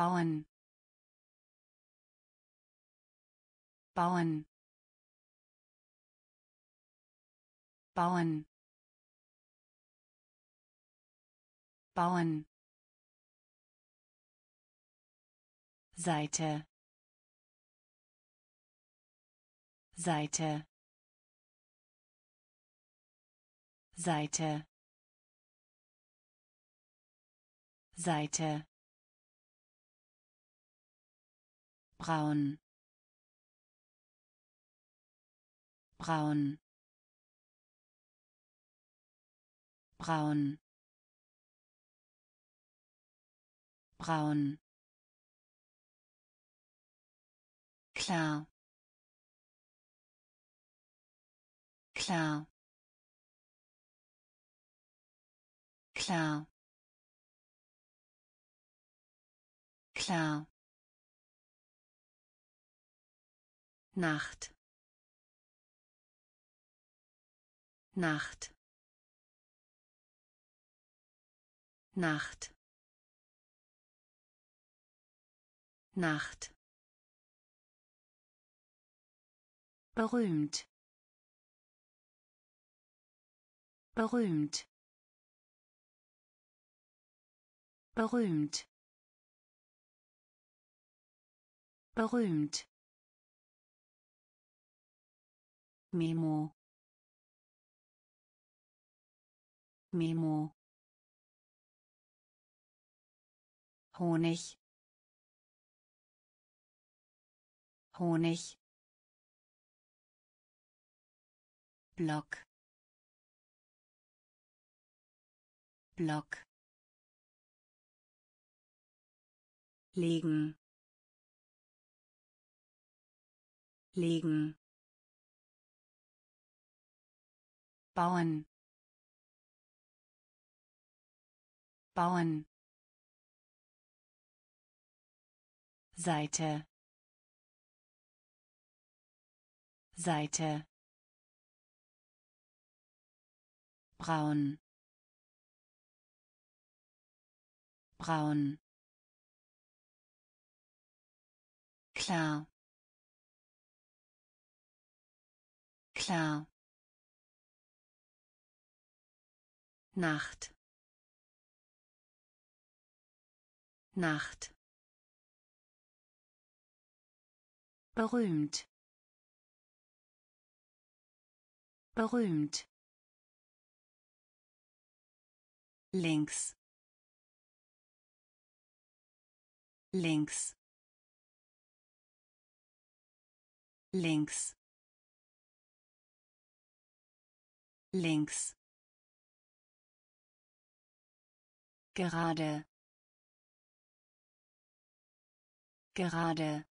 bauen. Bauen. Bauen. Bauen. Seite. Seite. Seite. Seite braun. Braun. Braun. Braun. Klar. Klar. Klar. Klar Nacht. Nacht. Nacht. Nacht. Berühmt. Berühmt. Berühmt. Berühmt Memo Memo Honig. Honig. Block. Block. Legen. Legen bauen. Bauen. Seite. Seite. Braun. Braun. Klar. Klar Nacht. Nacht. Berühmt. Berühmt. Links. Links. Links. Links gerade. Gerade.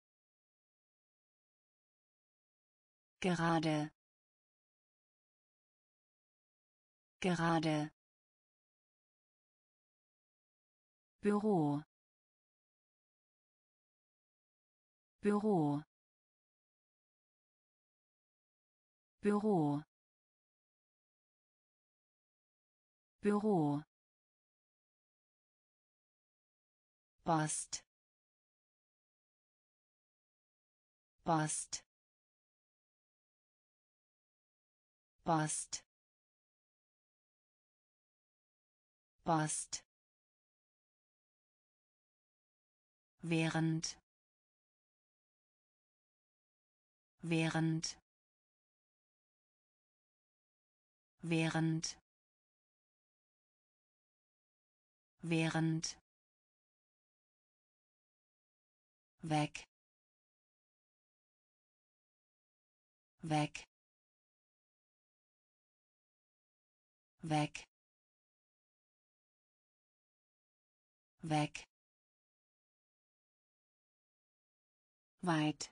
Gerade. Gerade. Büro. Büro. Büro. Büro Post. Post. Post. Post. Während. Während. Während. Während weg. Weg. Weg. Weg. Weit.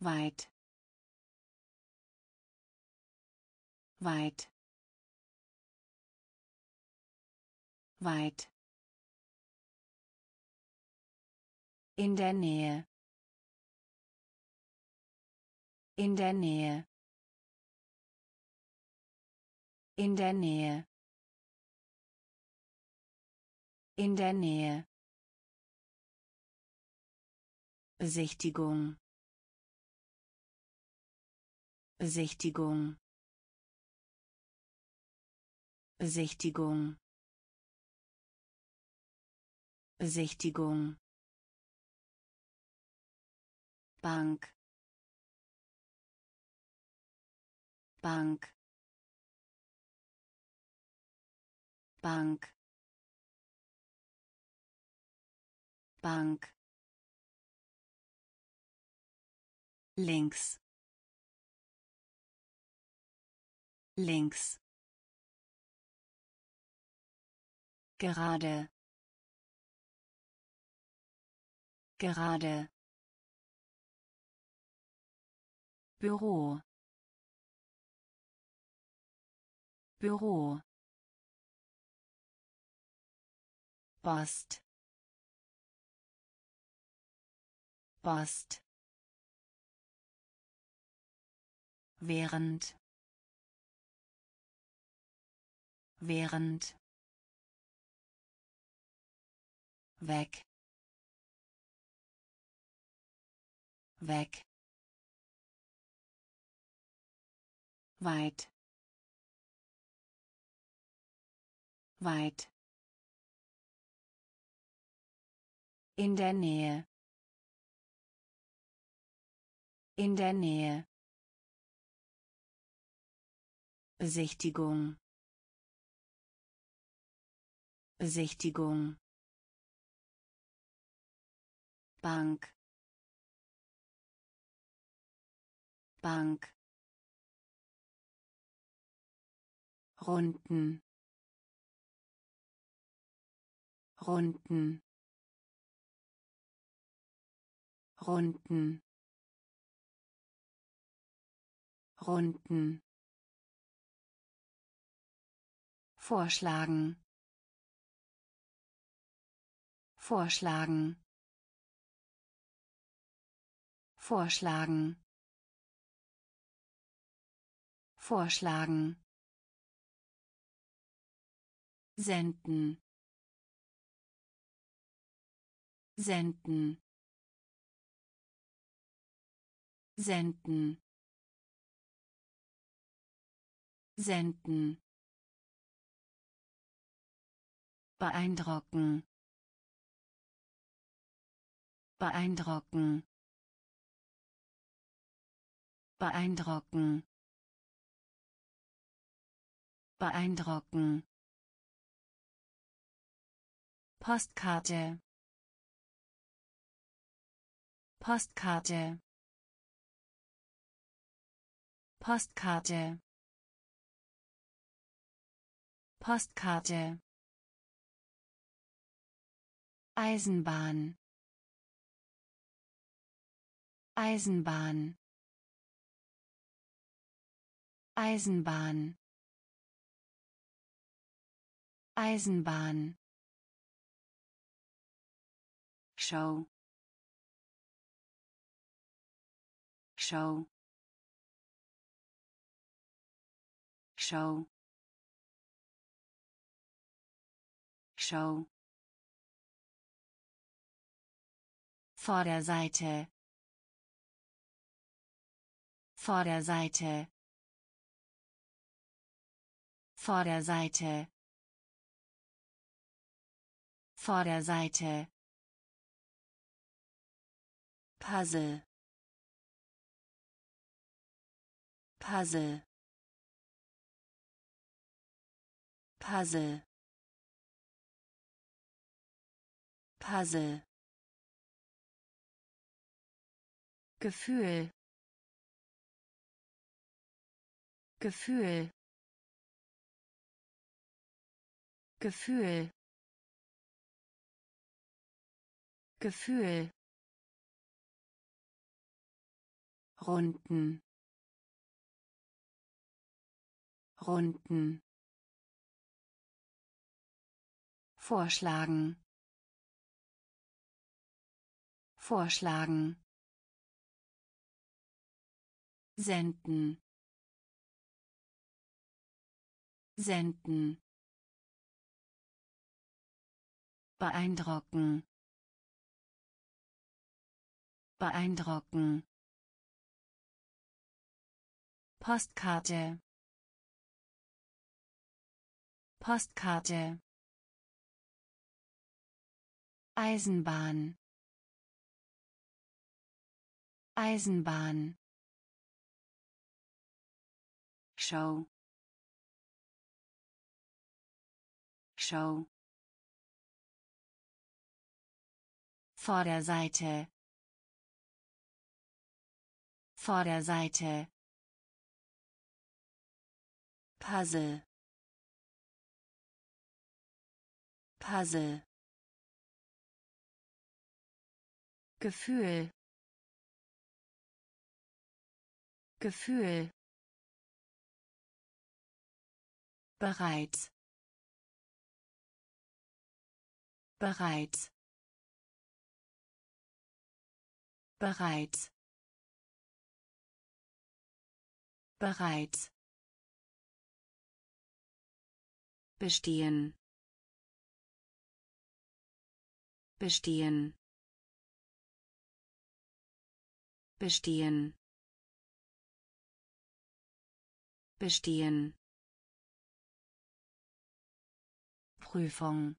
Weit. Weit. Weit in der Nähe. In der Nähe. In der Nähe. In der Nähe. Besichtigung. Besichtigung. Besichtigung. Besichtigung Bank. Bank. Bank. Bank. Links. Links. Gerade. Gerade Büro. Büro. Post. Post. Während. Während. Weg. Weg weit. Weit. In der Nähe. In der Nähe. Besichtigung. Besichtigung. Bank. Bank Runden. Runden. Runden. Runden. Vorschlagen. Vorschlagen. Vorschlagen. Vorschlagen Senden. Senden. Senden. Senden. Beeindrucken. Beeindrucken. Beeindrucken. Beeindrucken Postkarte. Postkarte. Postkarte. Postkarte. Eisenbahn. Eisenbahn. Eisenbahn. Eisenbahn Show. Show. Show. Show. Vorderseite. Vorderseite. Vorderseite. Vorderseite Puzzle. Puzzle. Puzzle. Puzzle. Gefühl. Gefühl. Gefühl. Gefühl Runden. Runden. Vorschlagen. Vorschlagen. Senden. Senden. Beeindrucken. Beeindrucken Postkarte. Postkarte. Eisenbahn. Eisenbahn. Show. Show. Vorderseite. Vorderseite Puzzle. Puzzle. Gefühl. Gefühl. Bereits bereits bereits bereits bestehen. Bestehen. Bestehen. Bestehen. Prüfung.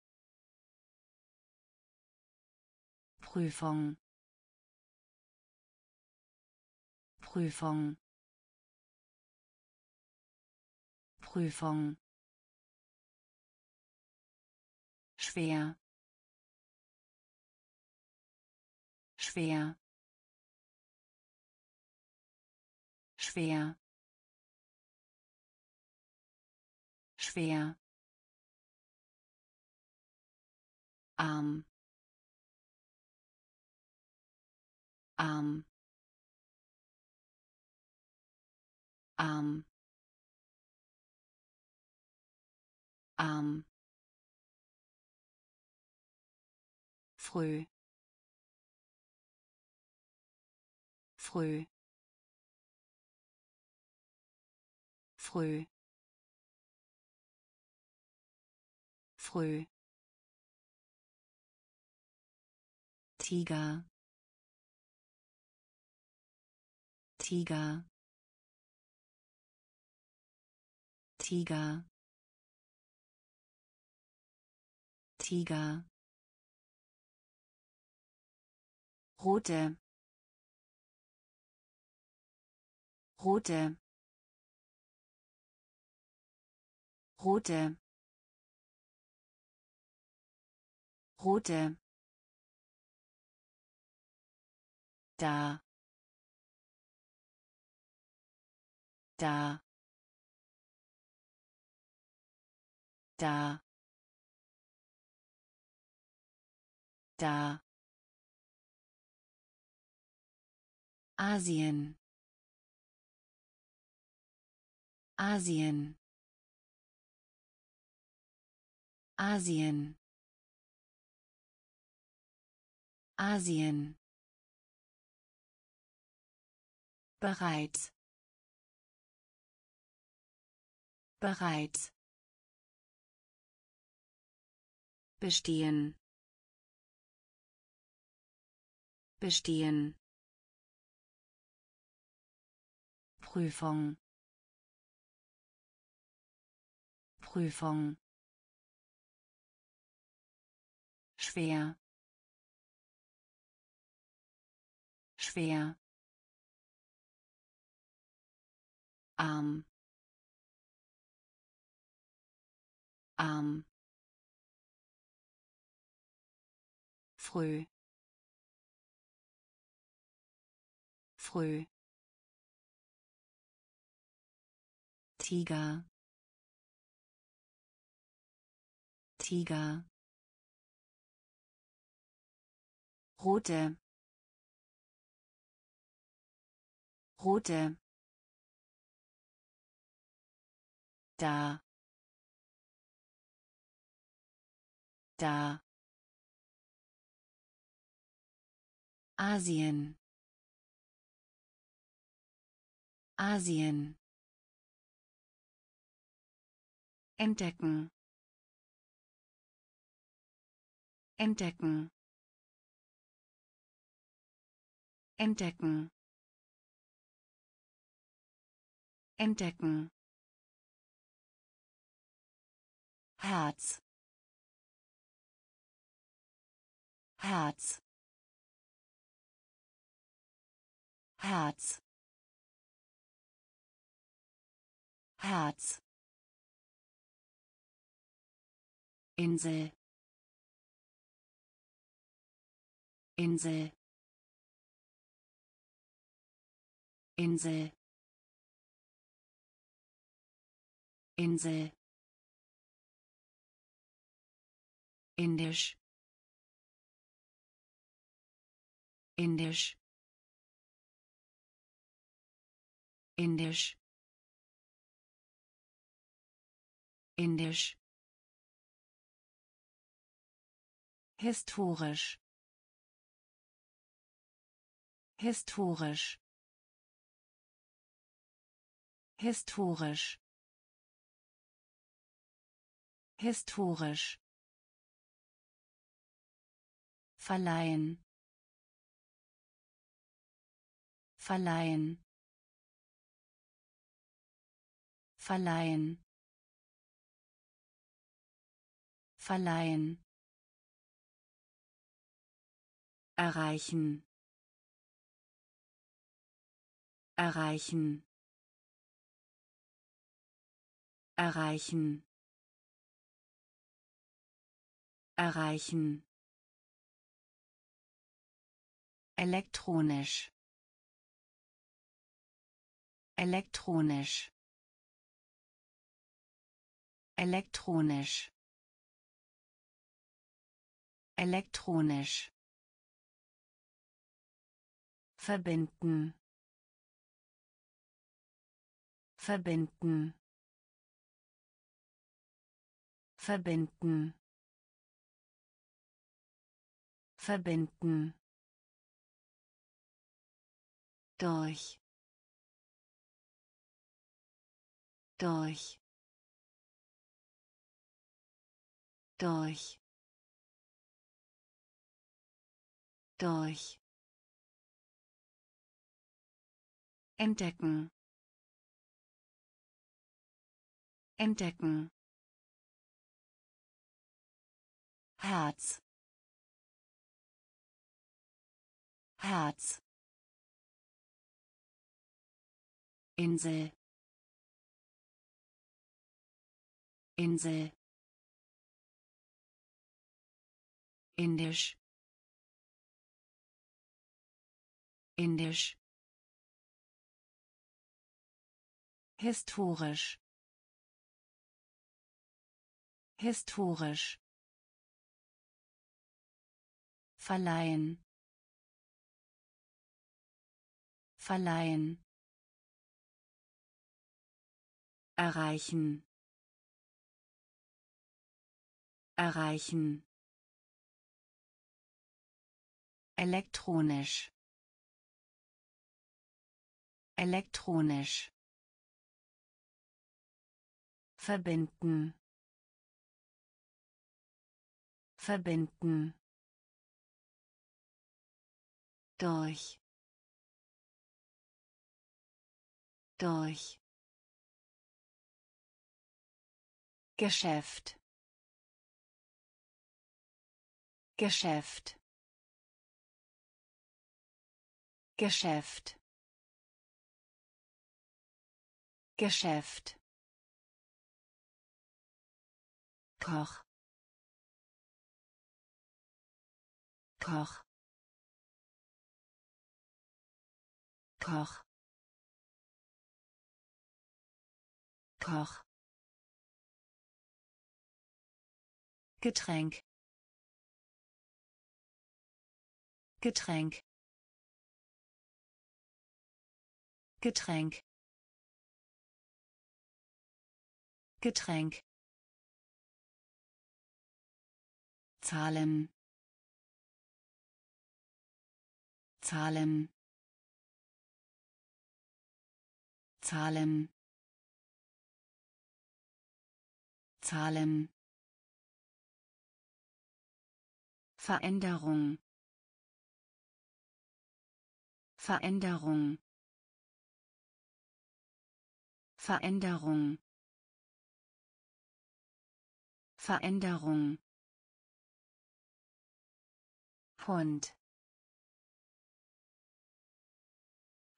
Prüfung. Prüfung. Prüfung schwer. Schwer. Schwer. Schwer. Arm. Arm. Arm. Arm früh. Früh. Früh. Früh. Tiger. Tiger. Tiger. Tiger rote rote rote rote da. Da. Da. Da Asien. Asien. Asien. Asien. Bereits bereits bestehen. Bestehen Prüfung. Prüfung. Schwer. Schwer. Arm. Arm. Früh. Früh Tiger. Tiger. Rote. Rote. Da. Da. Asien. Asien entdecken. Entdecken. Entdecken. Entdecken. Herz. Herz. Herz. Herz Insel. Insel. Insel. Insel. Indisch. Indisch. Indisch. Indisch historisch. Historisch. Historisch. Historisch. Verleihen. Verleihen. Verleihen. Verleihen erreichen. Erreichen. Erreichen. Erreichen. Elektronisch. Elektronisch. Elektronisch. Elektronisch verbinden. Verbinden. Verbinden. Verbinden. Durch. Durch. Durch. Durch entdecken. Entdecken. Herz. Herz. Insel. Insel. Indisch. Indisch historisch. Historisch. Verleihen. Verleihen. Erreichen. Erreichen. Elektronisch. Elektronisch verbinden. Verbinden. Durch. Durch. Geschäft. Geschäft. Geschäft. Geschäft Koch. Koch. Koch. Koch. Getränk. Getränk. Getränk. Getränk Zahlen. Zahlen. Zahlen. Zahlen. Veränderung. Veränderung. Veränderung. Veränderung Pfund.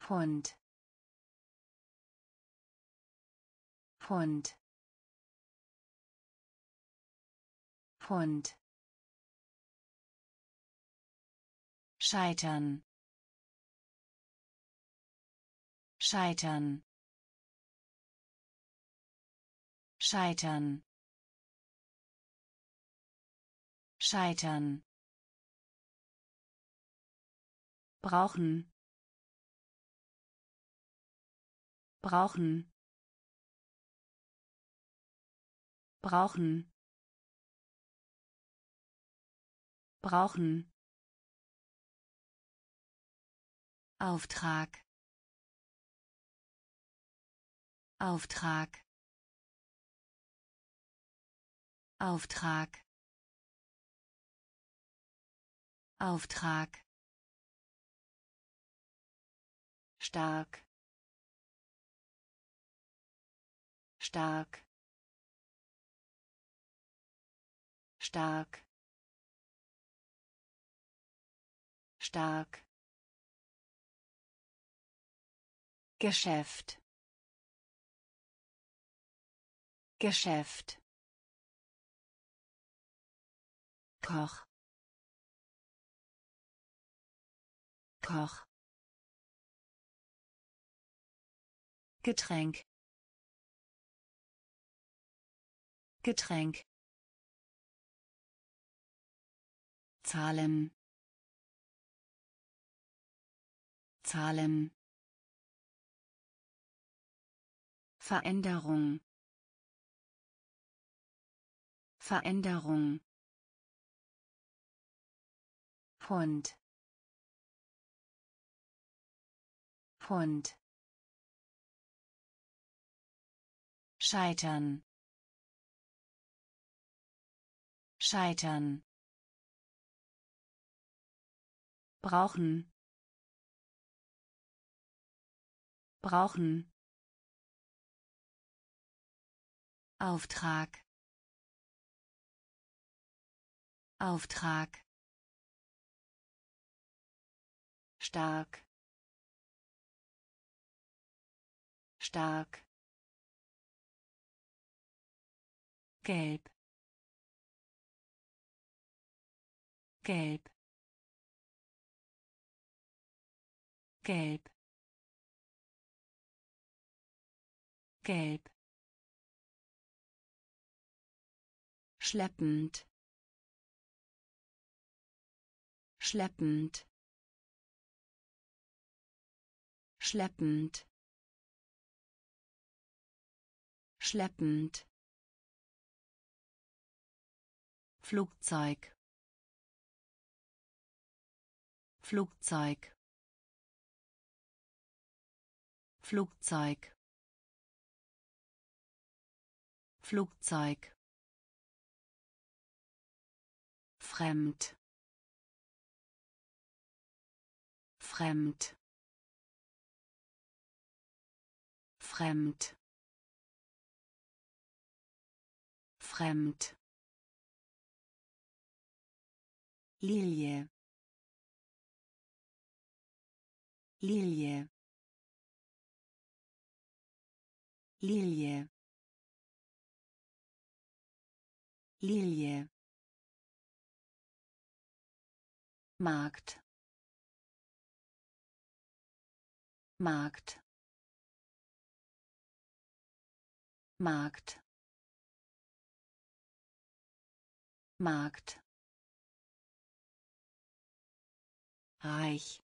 Pfund. Pfund. Pfund. Scheitern. Scheitern. Scheitern. Scheitern brauchen. Brauchen. Brauchen. Brauchen. Auftrag. Auftrag. Auftrag. Auftrag stark. Stark. Stark. Stark. Geschäft. Geschäft. Koch. Koch Getränk. Getränk. Zahlen. Zahlen. Veränderung. Veränderung. Pfund. Pfund Scheitern. Scheitern. Brauchen. Brauchen. Auftrag. Auftrag. Stark. Stark gelb gelb gelb gelb schleppend. Schleppend. Schleppend. Schleppend Flugzeug. Flugzeug. Flugzeug. Flugzeug. Fremd. Fremd. Fremd. Fremd Lilie Lilie Lilie Lilie Markt. Markt. Markt. Markt reich.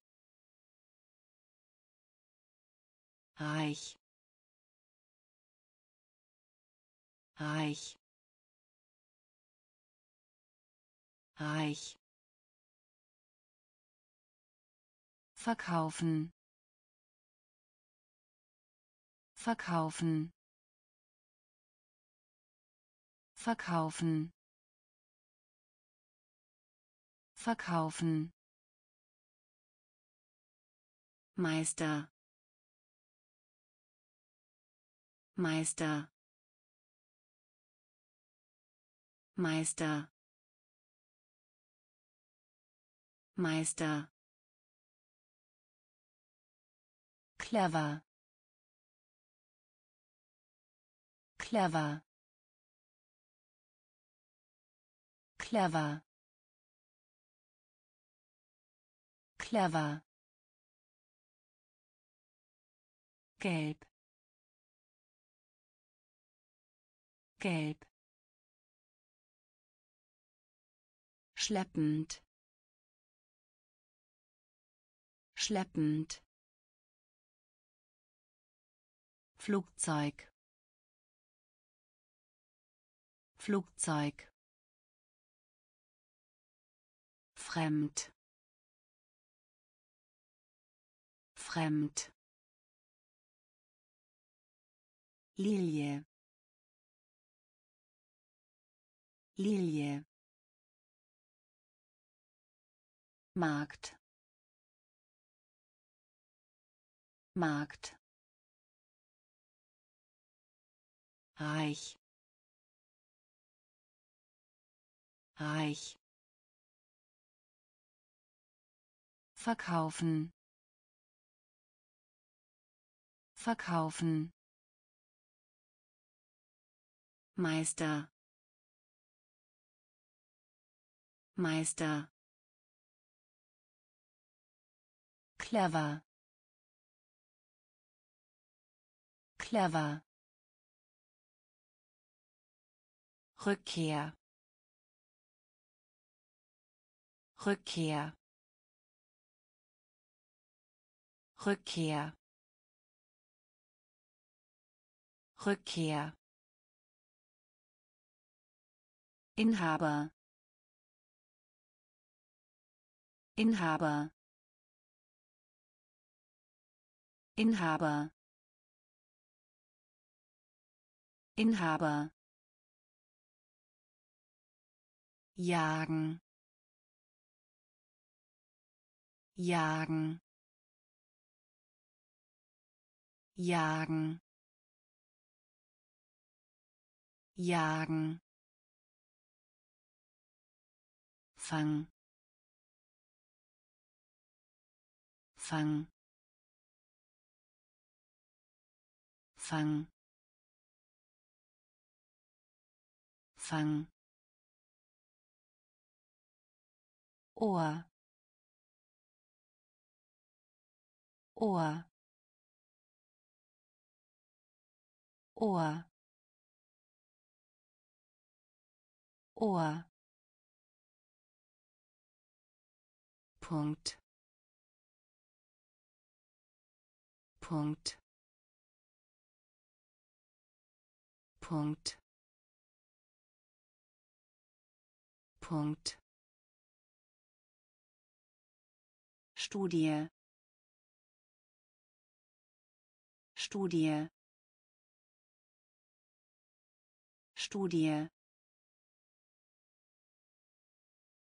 Reich. Reich. Reich. Verkaufen. Verkaufen. Verkaufen. Verkaufen Meister. Meister. Meister. Meister. Clever. Clever. Clever. Clever gelb. Gelb. Schleppend. Schleppend. Flugzeug. Flugzeug. Fremd. Fremd Lilie Lilie Markt. Markt. Reich. Reich. Verkaufen. Verkaufen Meister. Meister. Clever. Clever. Rückkehr. Rückkehr. Rückkehr. Rückkehr Inhaber. Inhaber. Inhaber. Inhaber. Jagen. Jagen. Jagen. Jagen fang. Fang. Fang. Fang. Ohr. Ohr. Ohr. Ohr Punkt. Punkt. Punkt. Punkt. Studie. Studie. Studie.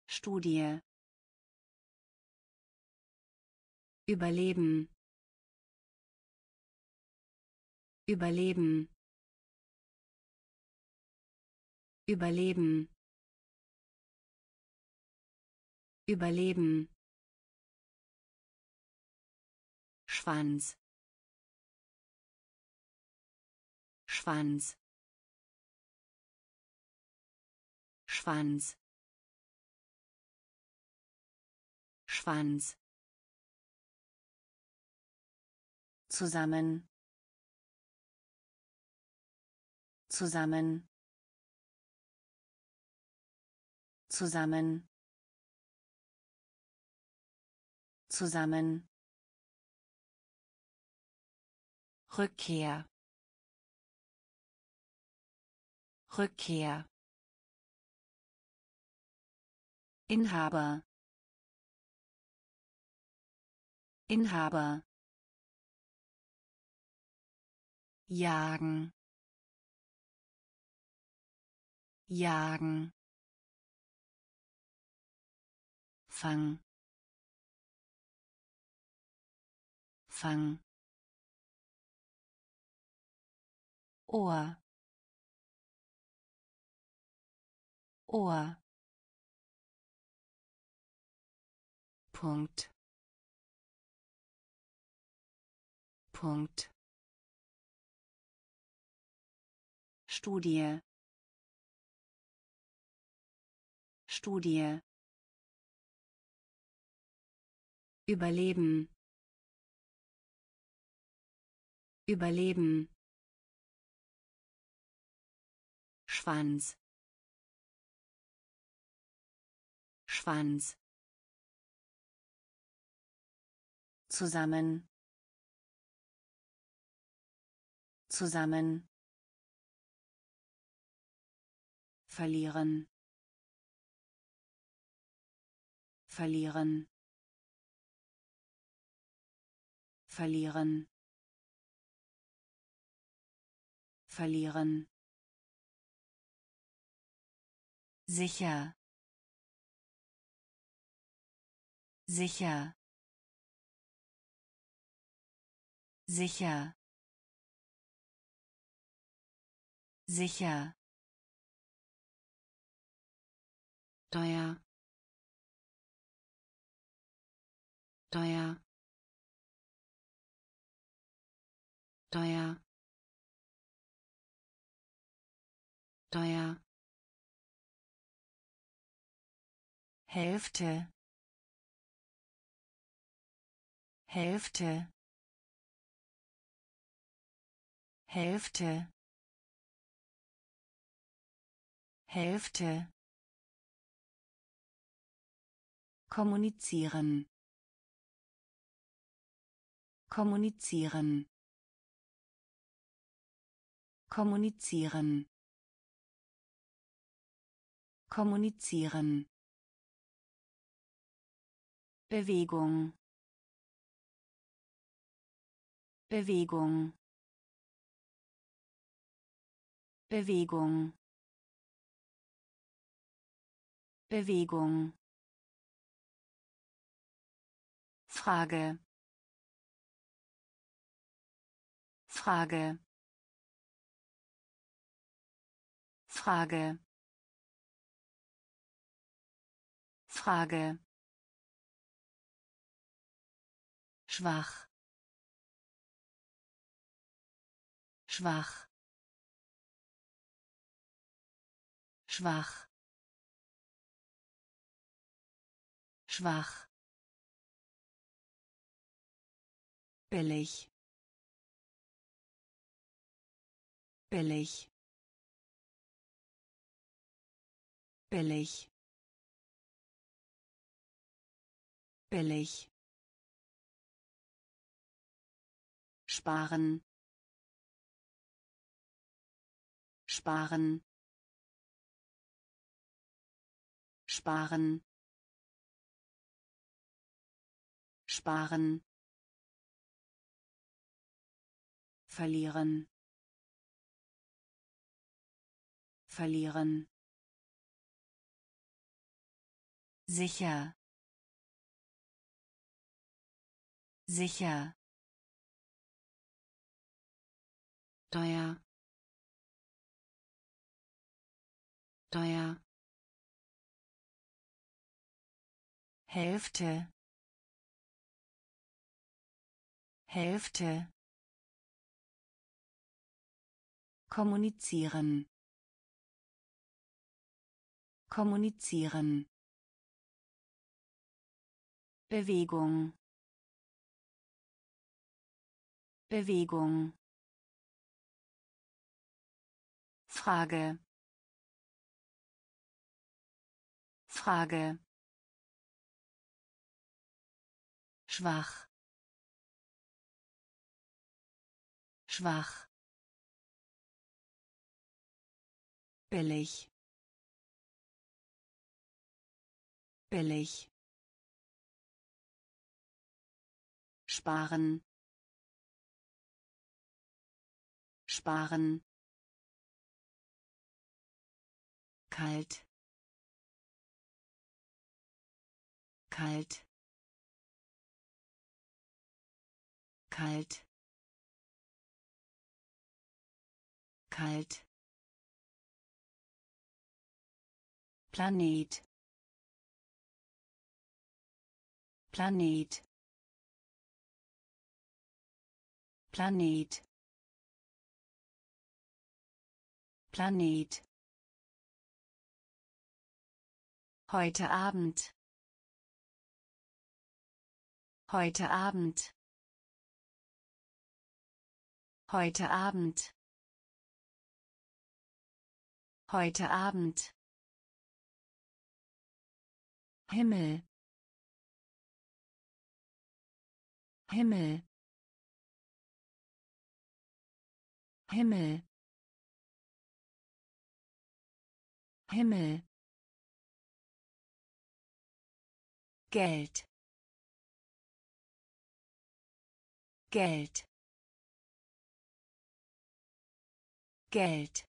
Studie Überleben. Überleben. Überleben. Überleben. Schwanz. Schwanz. Schwanz. Schwanz zusammen. Zusammen. Zusammen. Zusammen. Rückkehr. Rückkehr. Inhaber. Inhaber jagen jagen fang fang Ohr Ohr Punkt Punkt Studie. Studie. Überleben. Überleben. Schwanz. Schwanz. Zusammen. Zusammen verlieren. Verlieren. Verlieren. Verlieren. Sicher. Sicher. Sicher. Sicher teuer teuer teuer teuer Hälfte. Hälfte. Hälfte. Hälfte kommunizieren. Kommunizieren. Kommunizieren. Kommunizieren. Bewegung. Bewegung. Bewegung. Bewegung Frage. Frage. Frage. Frage. Schwach. Schwach. Schwach. Schwach billig. Billig. Billig. Billig. Sparen. Sparen. Sparen. Sparen verlieren. Verlieren. Sicher. Sicher. Teuer. Teuer. Hälfte. Hälfte kommunizieren. Kommunizieren. Bewegung. Bewegung. Frage. Frage. Schwach. Schwach billig. Billig. Sparen. Sparen. Kalt. Kalt. Kalt. Kalt Planet Planet Planet Planet Heute Abend. Heute Abend. Heute Abend. Heute Abend. Himmel. Himmel. Himmel. Himmel Geld Geld Geld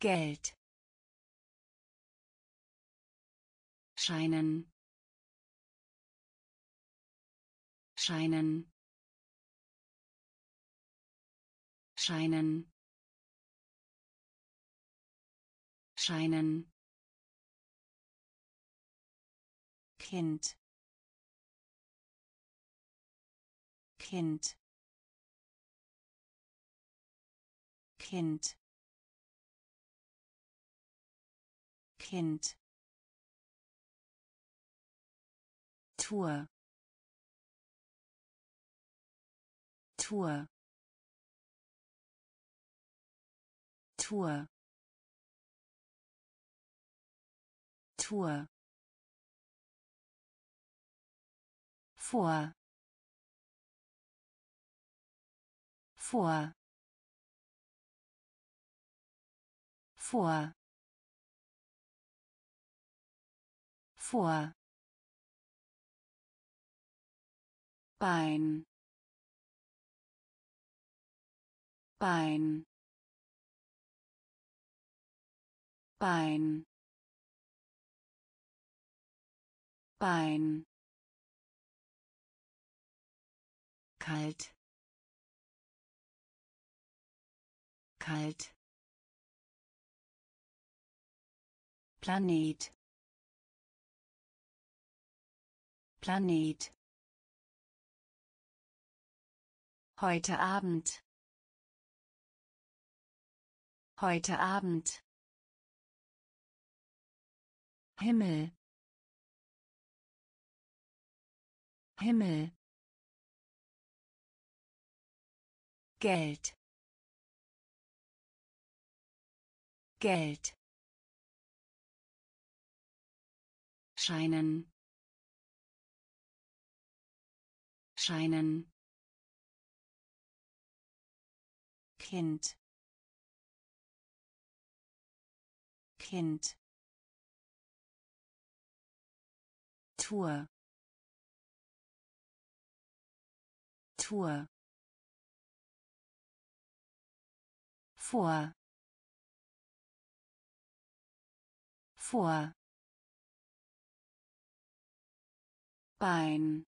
Geld scheinen. Scheinen. Scheinen. Scheinen. Kind. Kind. Kind. Kind Tour. Tour. Tour. Tour. Vor vor vor vor Bein. Bein. Bein. Bein. Kalt. Kalt. Planet. Planet Heute Abend. Heute Abend. Himmel. Himmel. Geld. Geld. scheinen scheinen Kind. Kind. Tour. Tour. Vor. Vor. Bein.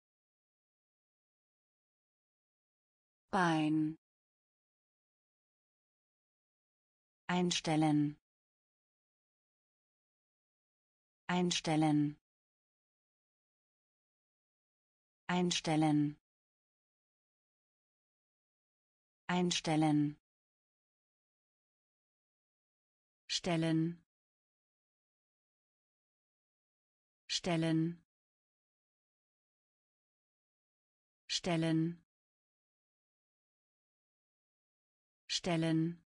Bein einstellen. Einstellen. Einstellen. Einstellen. Stellen. Stellen. Stellen. Stellen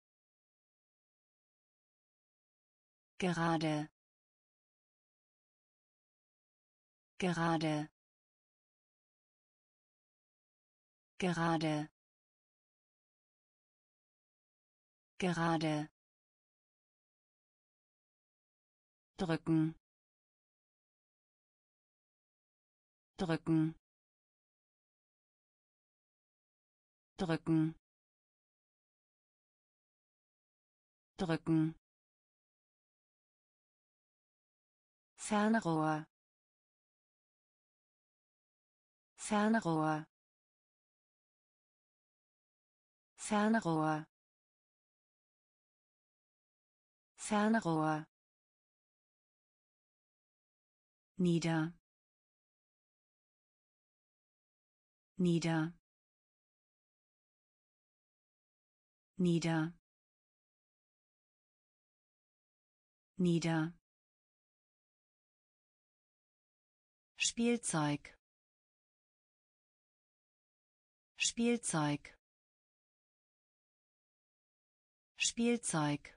gerade. Gerade. Gerade. Gerade. Drücken. Drücken. Drücken. Drücken Fernrohr Fernrohr Fernrohr Fernrohr nieder. Nieder. Nieder. Nieder Spielzeug. Spielzeug. Spielzeug.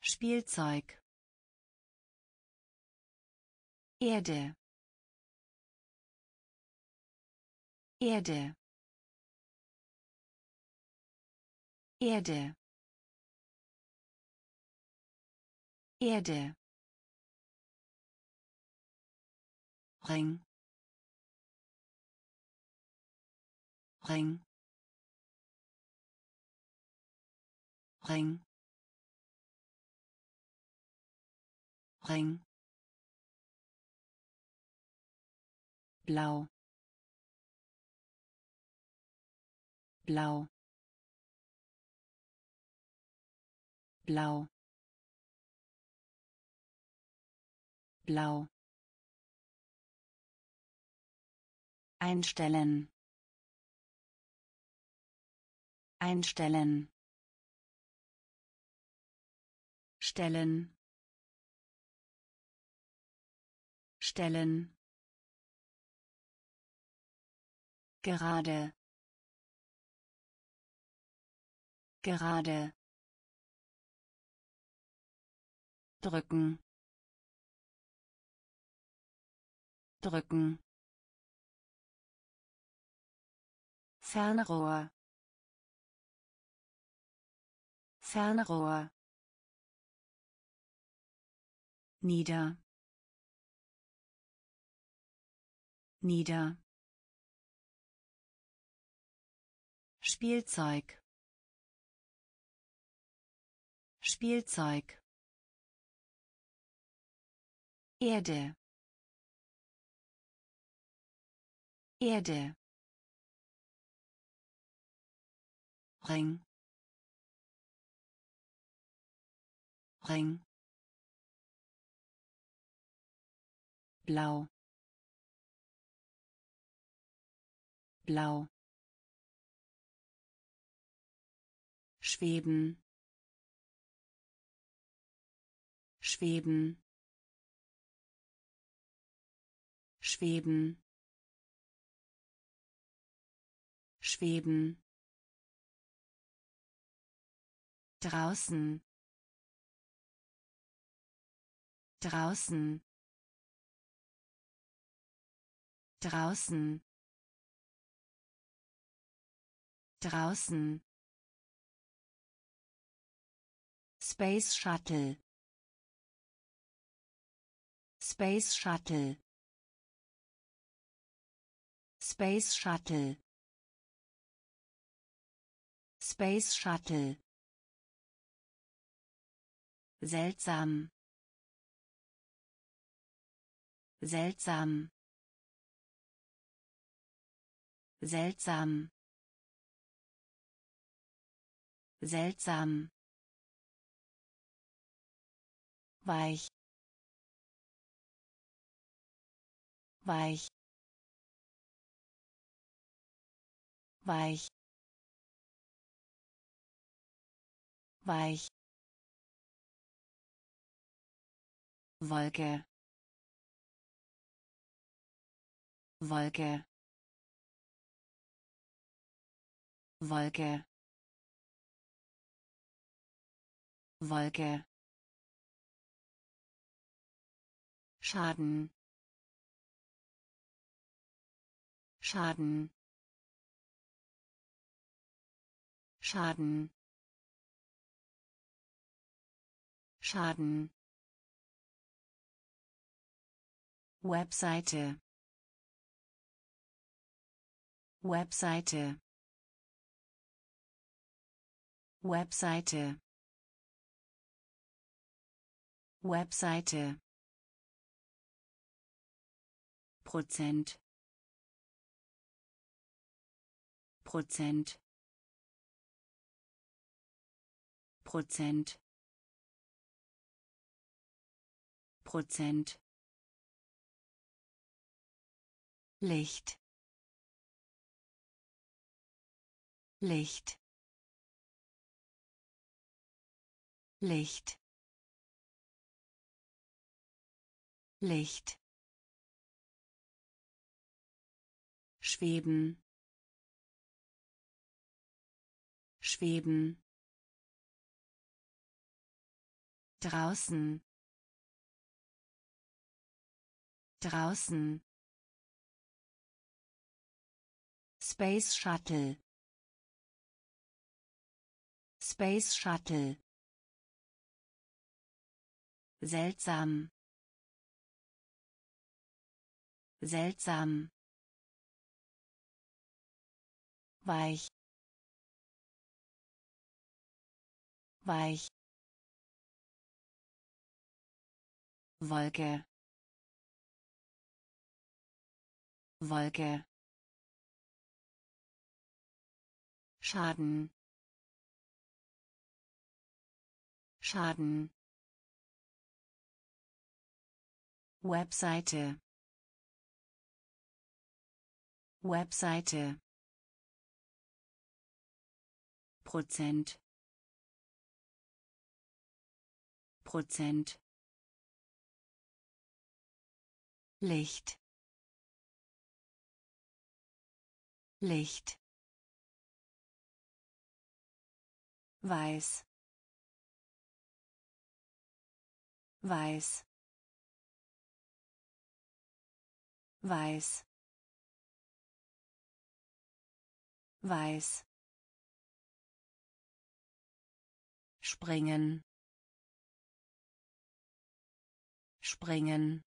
Spielzeug. Erde. Erde. Erde. Erde Ring Ring Ring Ring blau. Blau. Blau. Blau einstellen. Einstellen. Stellen. Stellen. Gerade. Gerade. Drücken. Drücken Fernrohr Fernrohr nieder. Nieder. Spielzeug. Spielzeug. Erde. Erde Ring. Ring. Blau. Blau. Schweben. Schweben. Schweben. Schweben draußen. Draußen. Draußen. Draußen. Space Shuttle. Space Shuttle. Space Shuttle. Space Shuttle seltsam. Seltsam. Seltsam. Seltsam. Weich. Weich. Weich. Weich Wolke. Wolke. Wolke. Wolke. Schaden. Schaden. Schaden. Schaden Webseite. Webseite. Webseite. Webseite. Prozent. Prozent. Prozent. Prozent Licht. Licht. Licht. Licht. Schweben. Schweben. Draußen. Draußen Space Shuttle. Space Shuttle. Seltsam. Seltsam. Weich. Weich. Wolke. Wolke Schaden. Schaden. Webseite. Webseite. Prozent. Prozent. Licht. Licht weiß. Weiß. Weiß. Weiß. Springen. Springen.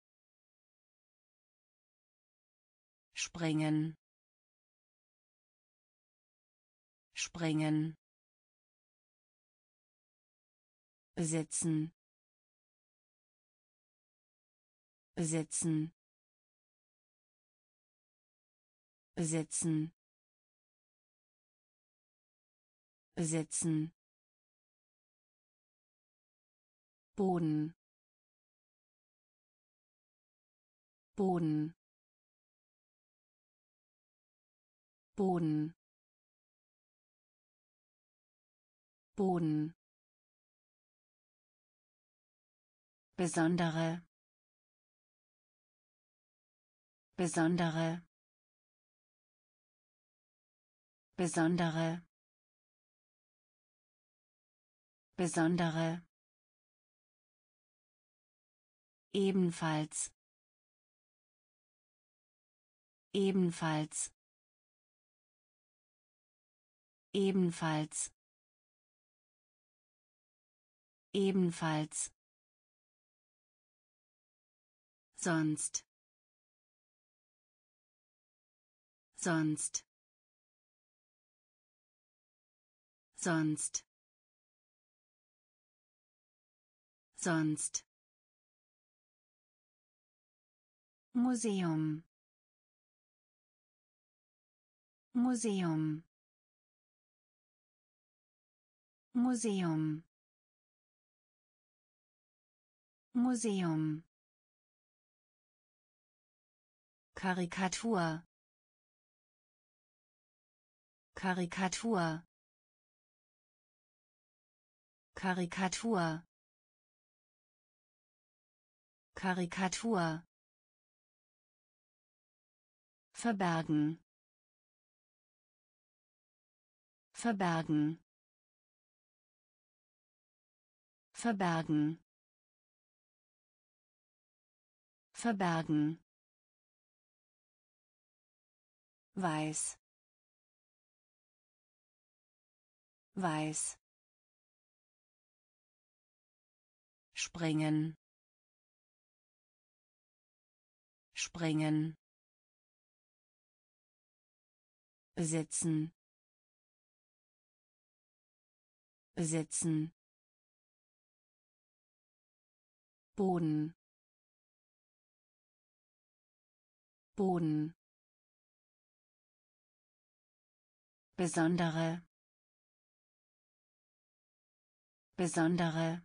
Springen. Springen besitzen besitzen besitzen besitzen Boden. Boden. Boden. Boden besondere. Besondere. Besondere. Besondere. Ebenfalls. Ebenfalls. Ebenfalls. Ebenfalls sonst. Sonst. Sonst. Sonst. Museum. Museum. Museum. Museum Karikatur. Karikatur. Karikatur. Karikatur. Verbergen. Verbergen. Verbergen. Verbergen weiß. Weiß. Springen. Springen. Besitzen. Besitzen. Boden. Boden besondere. Besondere.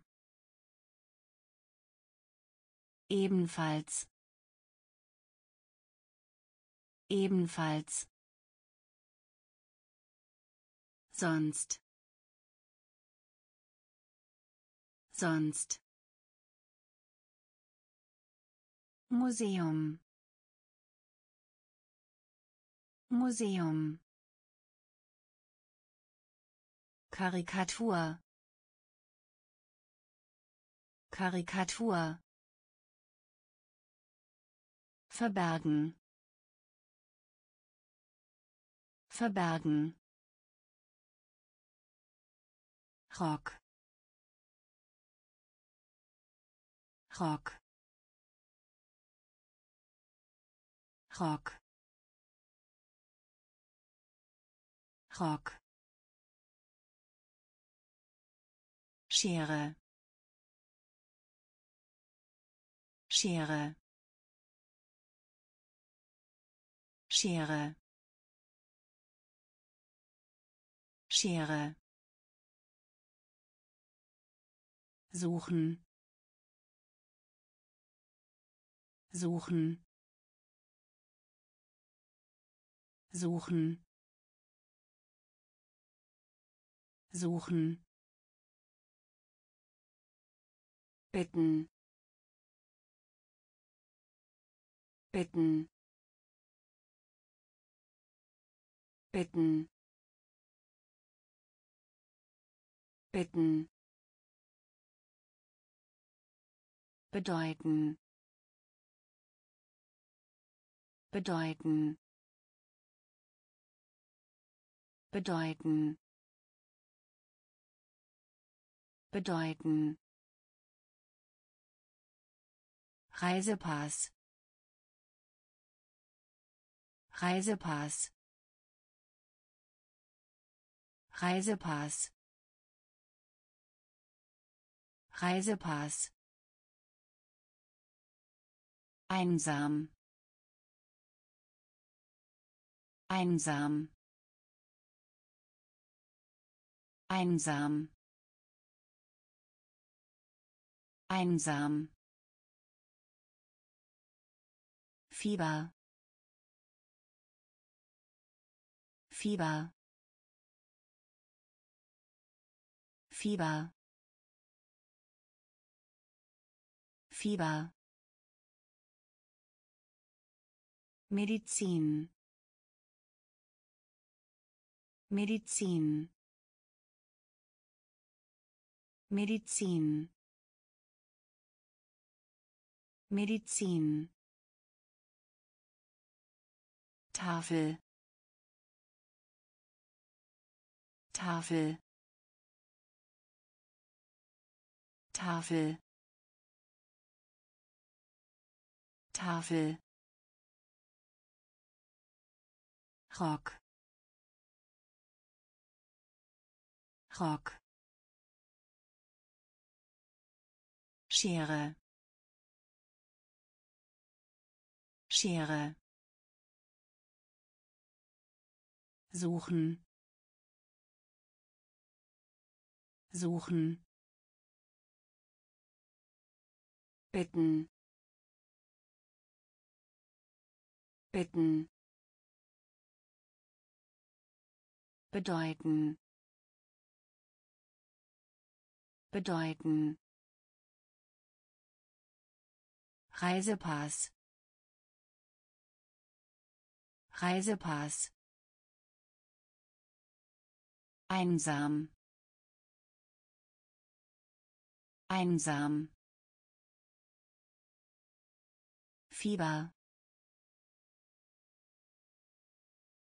Ebenfalls. Ebenfalls. Sonst. Sonst. Museum. Museum Karikatur. Karikatur. Verbergen. Verbergen. Rock. Rock. Rock. Rock Schere. Schere. Schere. Schere. Suchen. Suchen. Suchen. Suchen bitten. Bitten. Bitten. Bitten. Bedeuten. Bedeuten. Bedeuten. Bedeuten Reisepass. Reisepass. Reisepass. Reisepass. Einsam. Einsam. Einsam. Einsam Fieber. Fieber. Fieber. Fieber. Medizin. Medizin. Medizin. Medizin Tafel. Tafel. Tafel. Tafel. Rock. Rock. Schere. Schere suchen. Suchen. Bitten. Bitten. Bedeuten. Bedeuten. Reisepass. Reisepass einsam. Einsam. Fieber.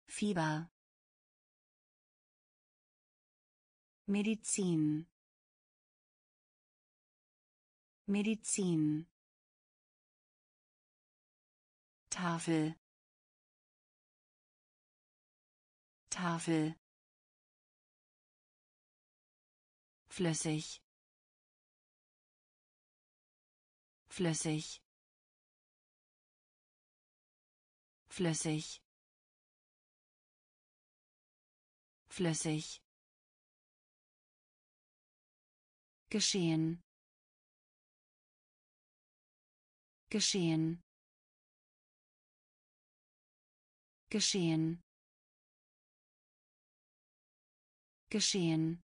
Fieber. Medizin. Medizin. Tafel. Tafel flüssig. Flüssig. Flüssig. Flüssig. Geschehen. Geschehen. Geschehen. Geschehen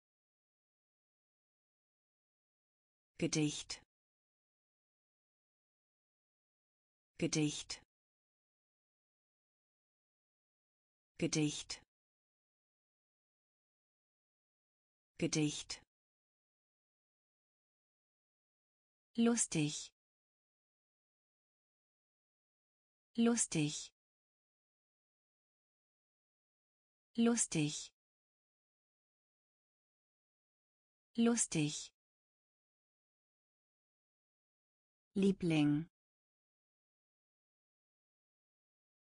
Gedicht. Gedicht. Gedicht. Gedicht. Lustig. Lustig. Lustig. Lustig Liebling.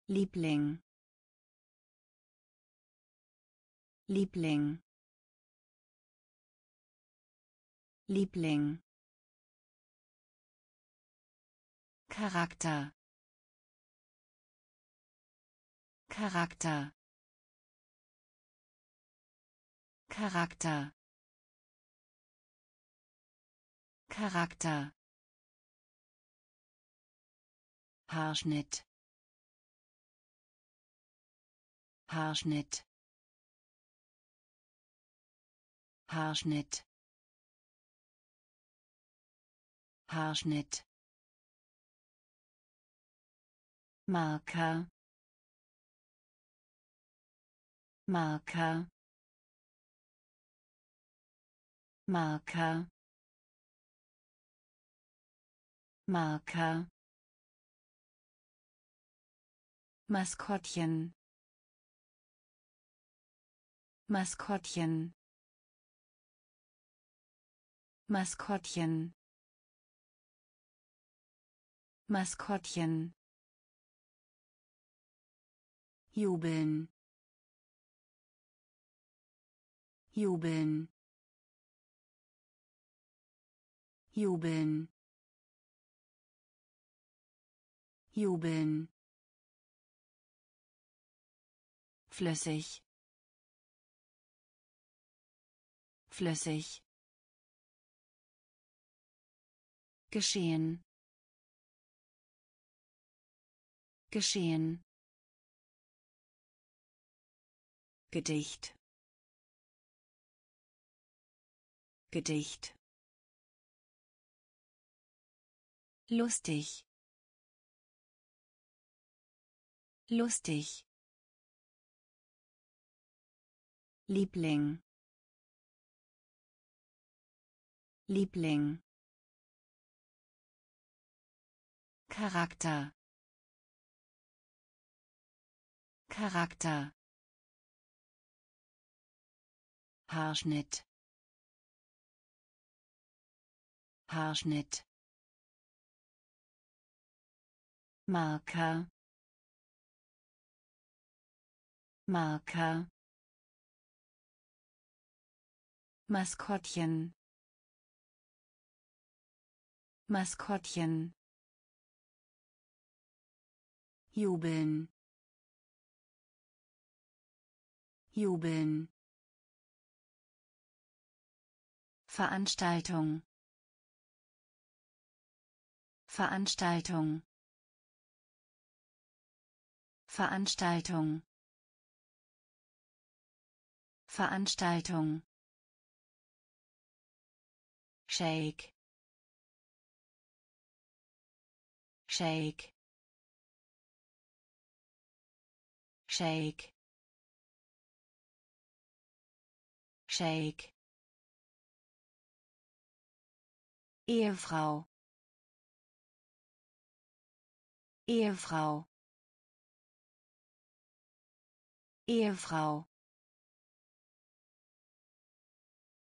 Liebling. Liebling. Liebling. Charakter. Charakter. Charakter. Charakter Haarschnitt. Haarschnitt. Haarschnitt. Haarschnitt. Marker. Marker. Marker. Marker Maskottchen. Maskottchen. Maskottchen. Maskottchen. Jubeln. Jubeln. Jubeln. Jubeln flüssig. Flüssig. Geschehen. Geschehen. Gedicht. Gedicht. Lustig. Lustig Liebling. Liebling. Charakter. Charakter. Haarschnitt. Haarschnitt. Marker. Marker Maskottchen. Maskottchen. Jubeln. Jubeln. Veranstaltung. Veranstaltung. Veranstaltung. Veranstaltung Shake. Shake. Shake. Shake. Ehefrau. Ehefrau. Ehefrau.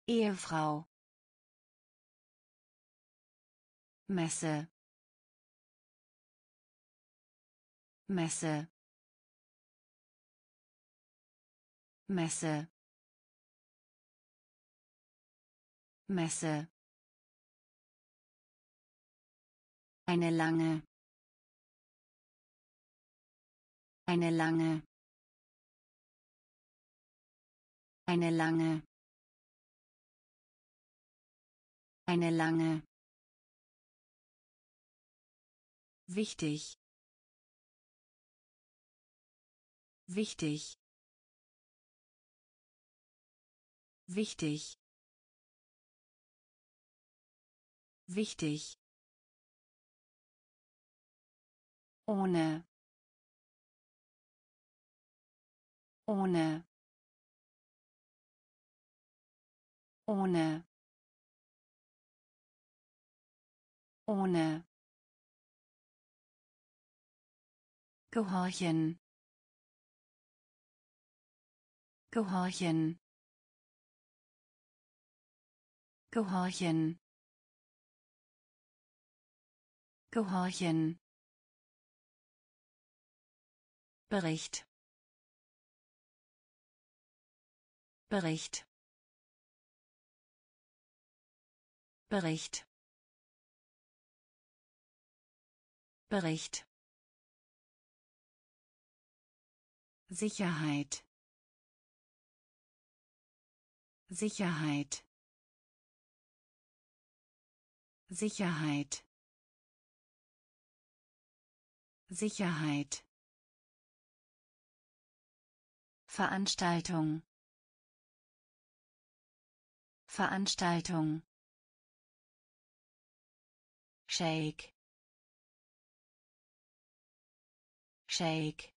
Ehefrau Messe Messe Messe Messe Eine lange. Eine lange. Eine lange. Eine lange. Wichtig. Wichtig. Wichtig. Wichtig. ohne ohne ohne ohne gehorchen. Gehorchen. Gehorchen. Gehorchen. Bericht. Bericht. Bericht. Bericht Sicherheit. Sicherheit. Sicherheit. Sicherheit. Veranstaltung. Veranstaltung. Shake. Shake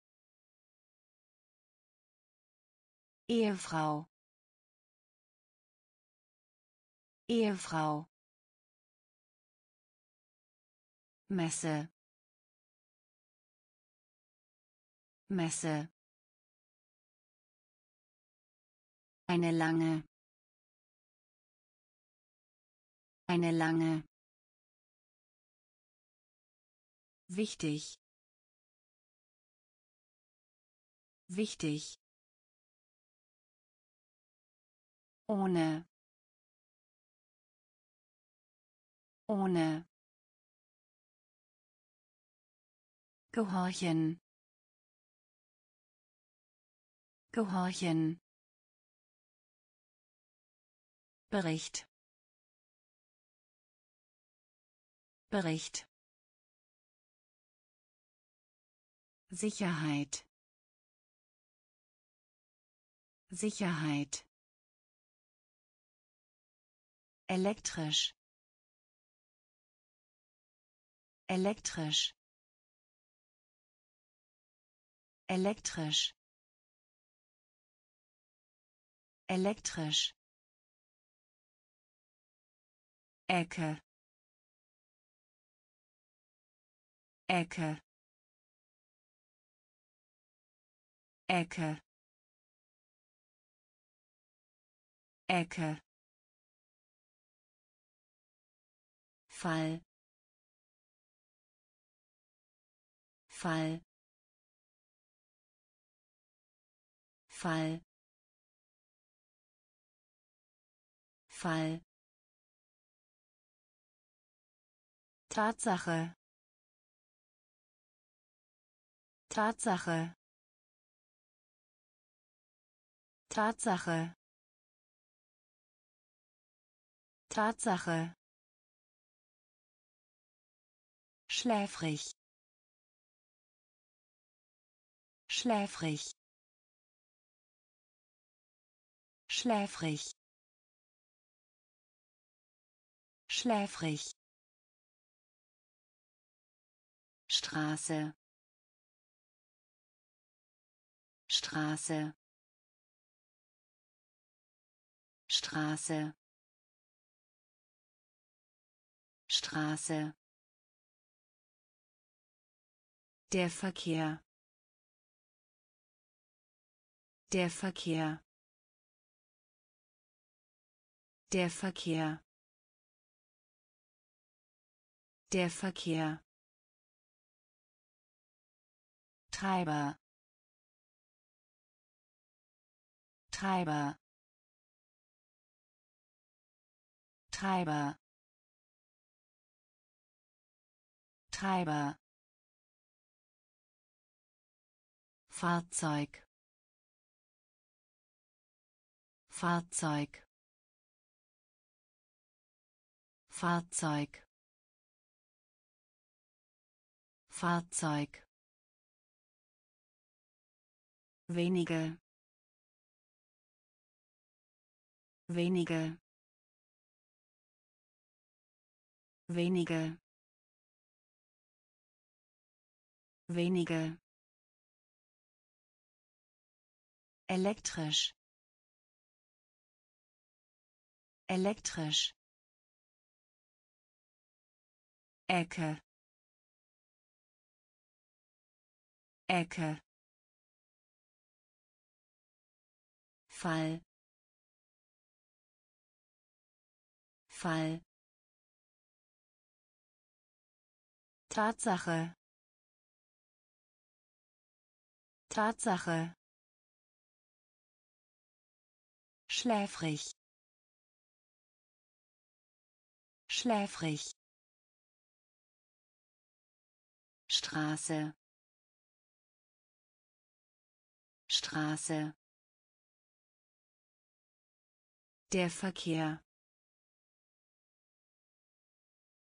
Ehefrau Ehefrau Messe Messe Eine lange. Eine lange. Wichtig. Wichtig. Ohne. Ohne. Gehorchen. Gehorchen. Bericht Bericht Sicherheit Sicherheit elektrisch. Elektrisch. Elektrisch. Elektrisch. Ecke. Ecke. Ecke. Ecke Fall. Fall. Fall. Fall. Tatsache. Tatsache. Tatsache. Tatsache schläfrig. Schläfrig. Schläfrig. Schläfrig. Straße. Straße. Straße. Straße Der Verkehr. Der Verkehr. Der Verkehr. Der Verkehr. Treiber. Treiber. Treiber. Treiber Fahrzeug. Fahrzeug. Fahrzeug. Fahrzeug. Wenige. Wenige. Wenige. Wenige elektrisch. Elektrisch. Ecke. Ecke. Fall. Fall. Tatsache. Tatsache schläfrig. Schläfrig. Straße. Straße. Der Verkehr.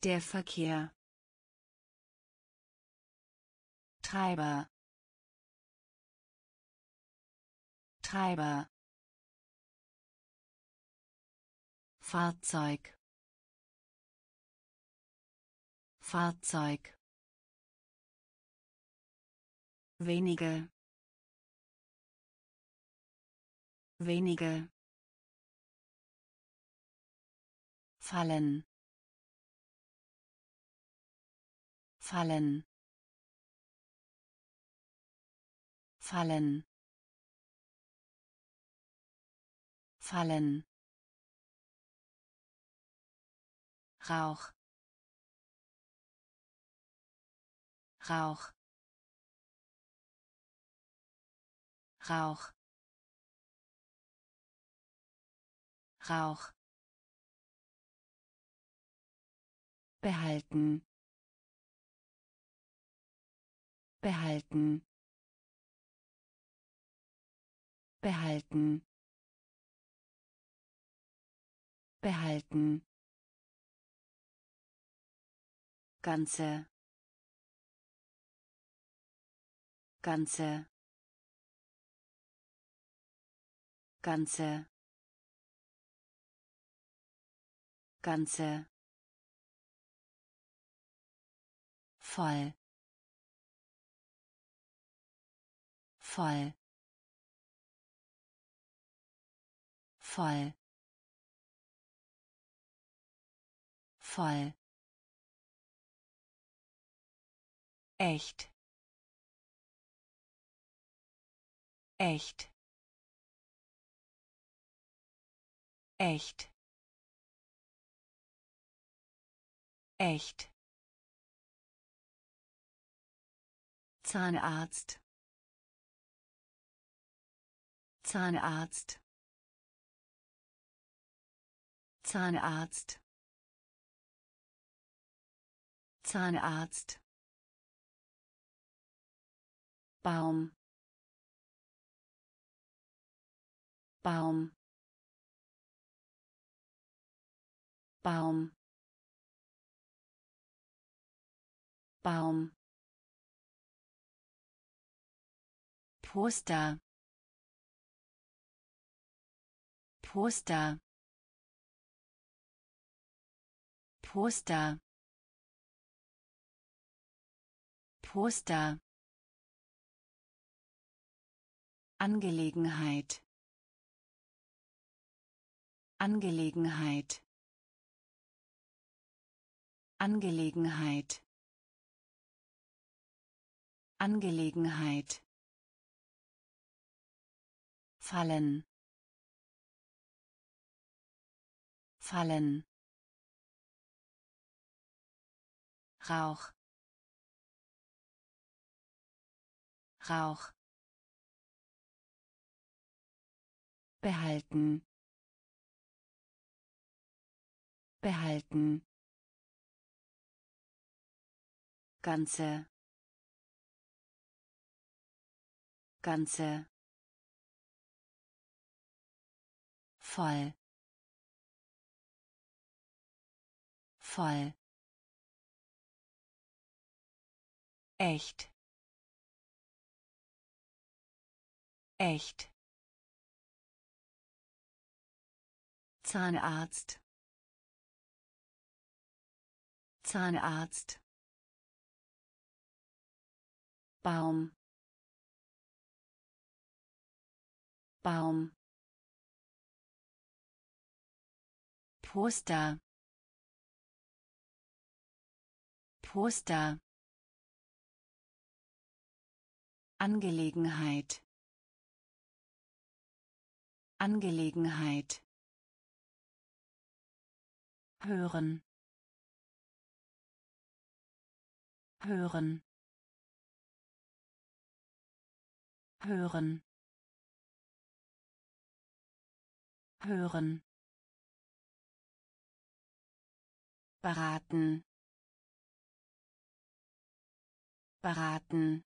Der Verkehr. Treiber. Treiber Fahrzeug. Fahrzeug. Wenige. Wenige. Fallen. Fallen. Fallen. Fallen Rauch. Rauch. Rauch. Rauch. Behalten. Behalten. Behalten. Behalten ganze. Ganze. Ganze. Ganze. Voll. Voll. Voll. Voll echt. Echt. Echt. Echt. Zahnarzt. Zahnarzt. Zahnarzt. Zahnarzt Baum. Baum. Baum. Baum. Poster. Poster. Poster. Poster Angelegenheit. Angelegenheit. Angelegenheit. Angelegenheit. Fallen. Fallen. Rauch. Rauch behalten. Behalten. Ganze. Ganze. Voll. Voll. Echt. Echt Zahnarzt. Zahnarzt. Baum. Baum. Poster. Poster. Angelegenheit. Angelegenheit hören. Hören. Hören. Hören. Beraten. Beraten.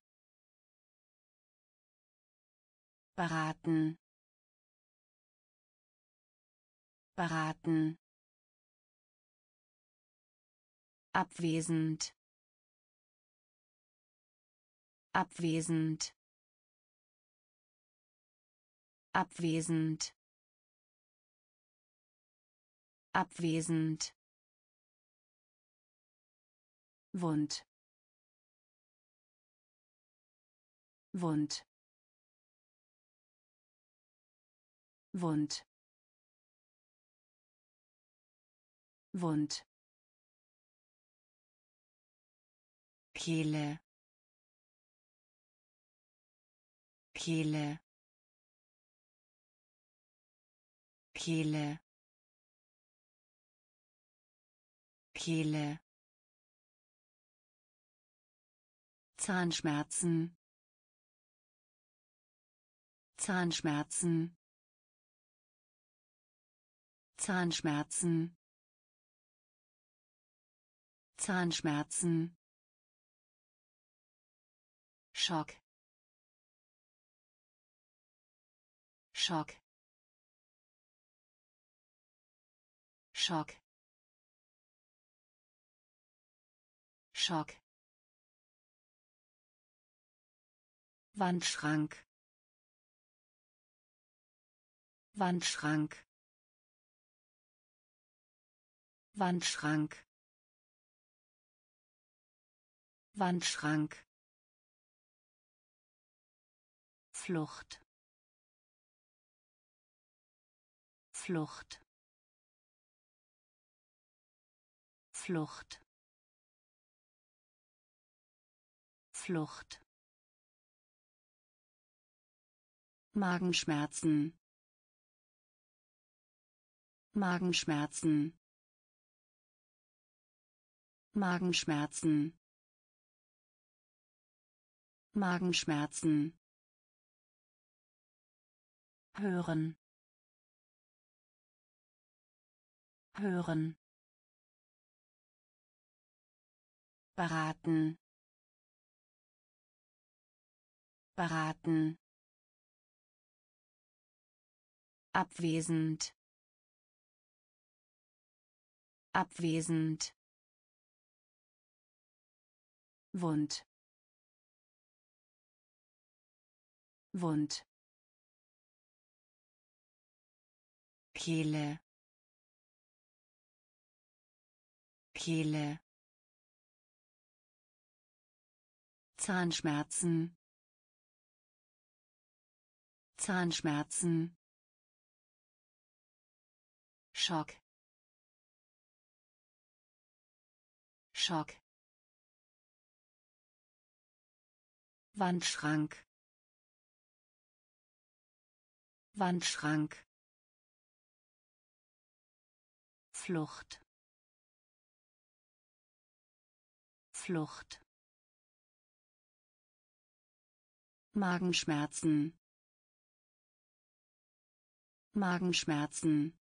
Beraten. Beraten abwesend. Abwesend. Abwesend. Abwesend. Wund. Wund. Wund. Wund Kehle. Kehle. Kehle. Kehle. Zahnschmerzen. Zahnschmerzen. Zahnschmerzen. Zahnschmerzen Schock. Schock. Schock. Schock. Wandschrank. Wandschrank. Wandschrank. Wandschrank Flucht. Flucht. Flucht. Flucht. Magenschmerzen. Magenschmerzen. Magenschmerzen. Magenschmerzen hören. Hören. Beraten. Beraten. Abwesend. Abwesend. Wund. Wund Kehle. Kehle. Zahnschmerzen. Zahnschmerzen. Schock. Schock. Wandschrank. Wandschrank Flucht. Flucht. Magenschmerzen. Magenschmerzen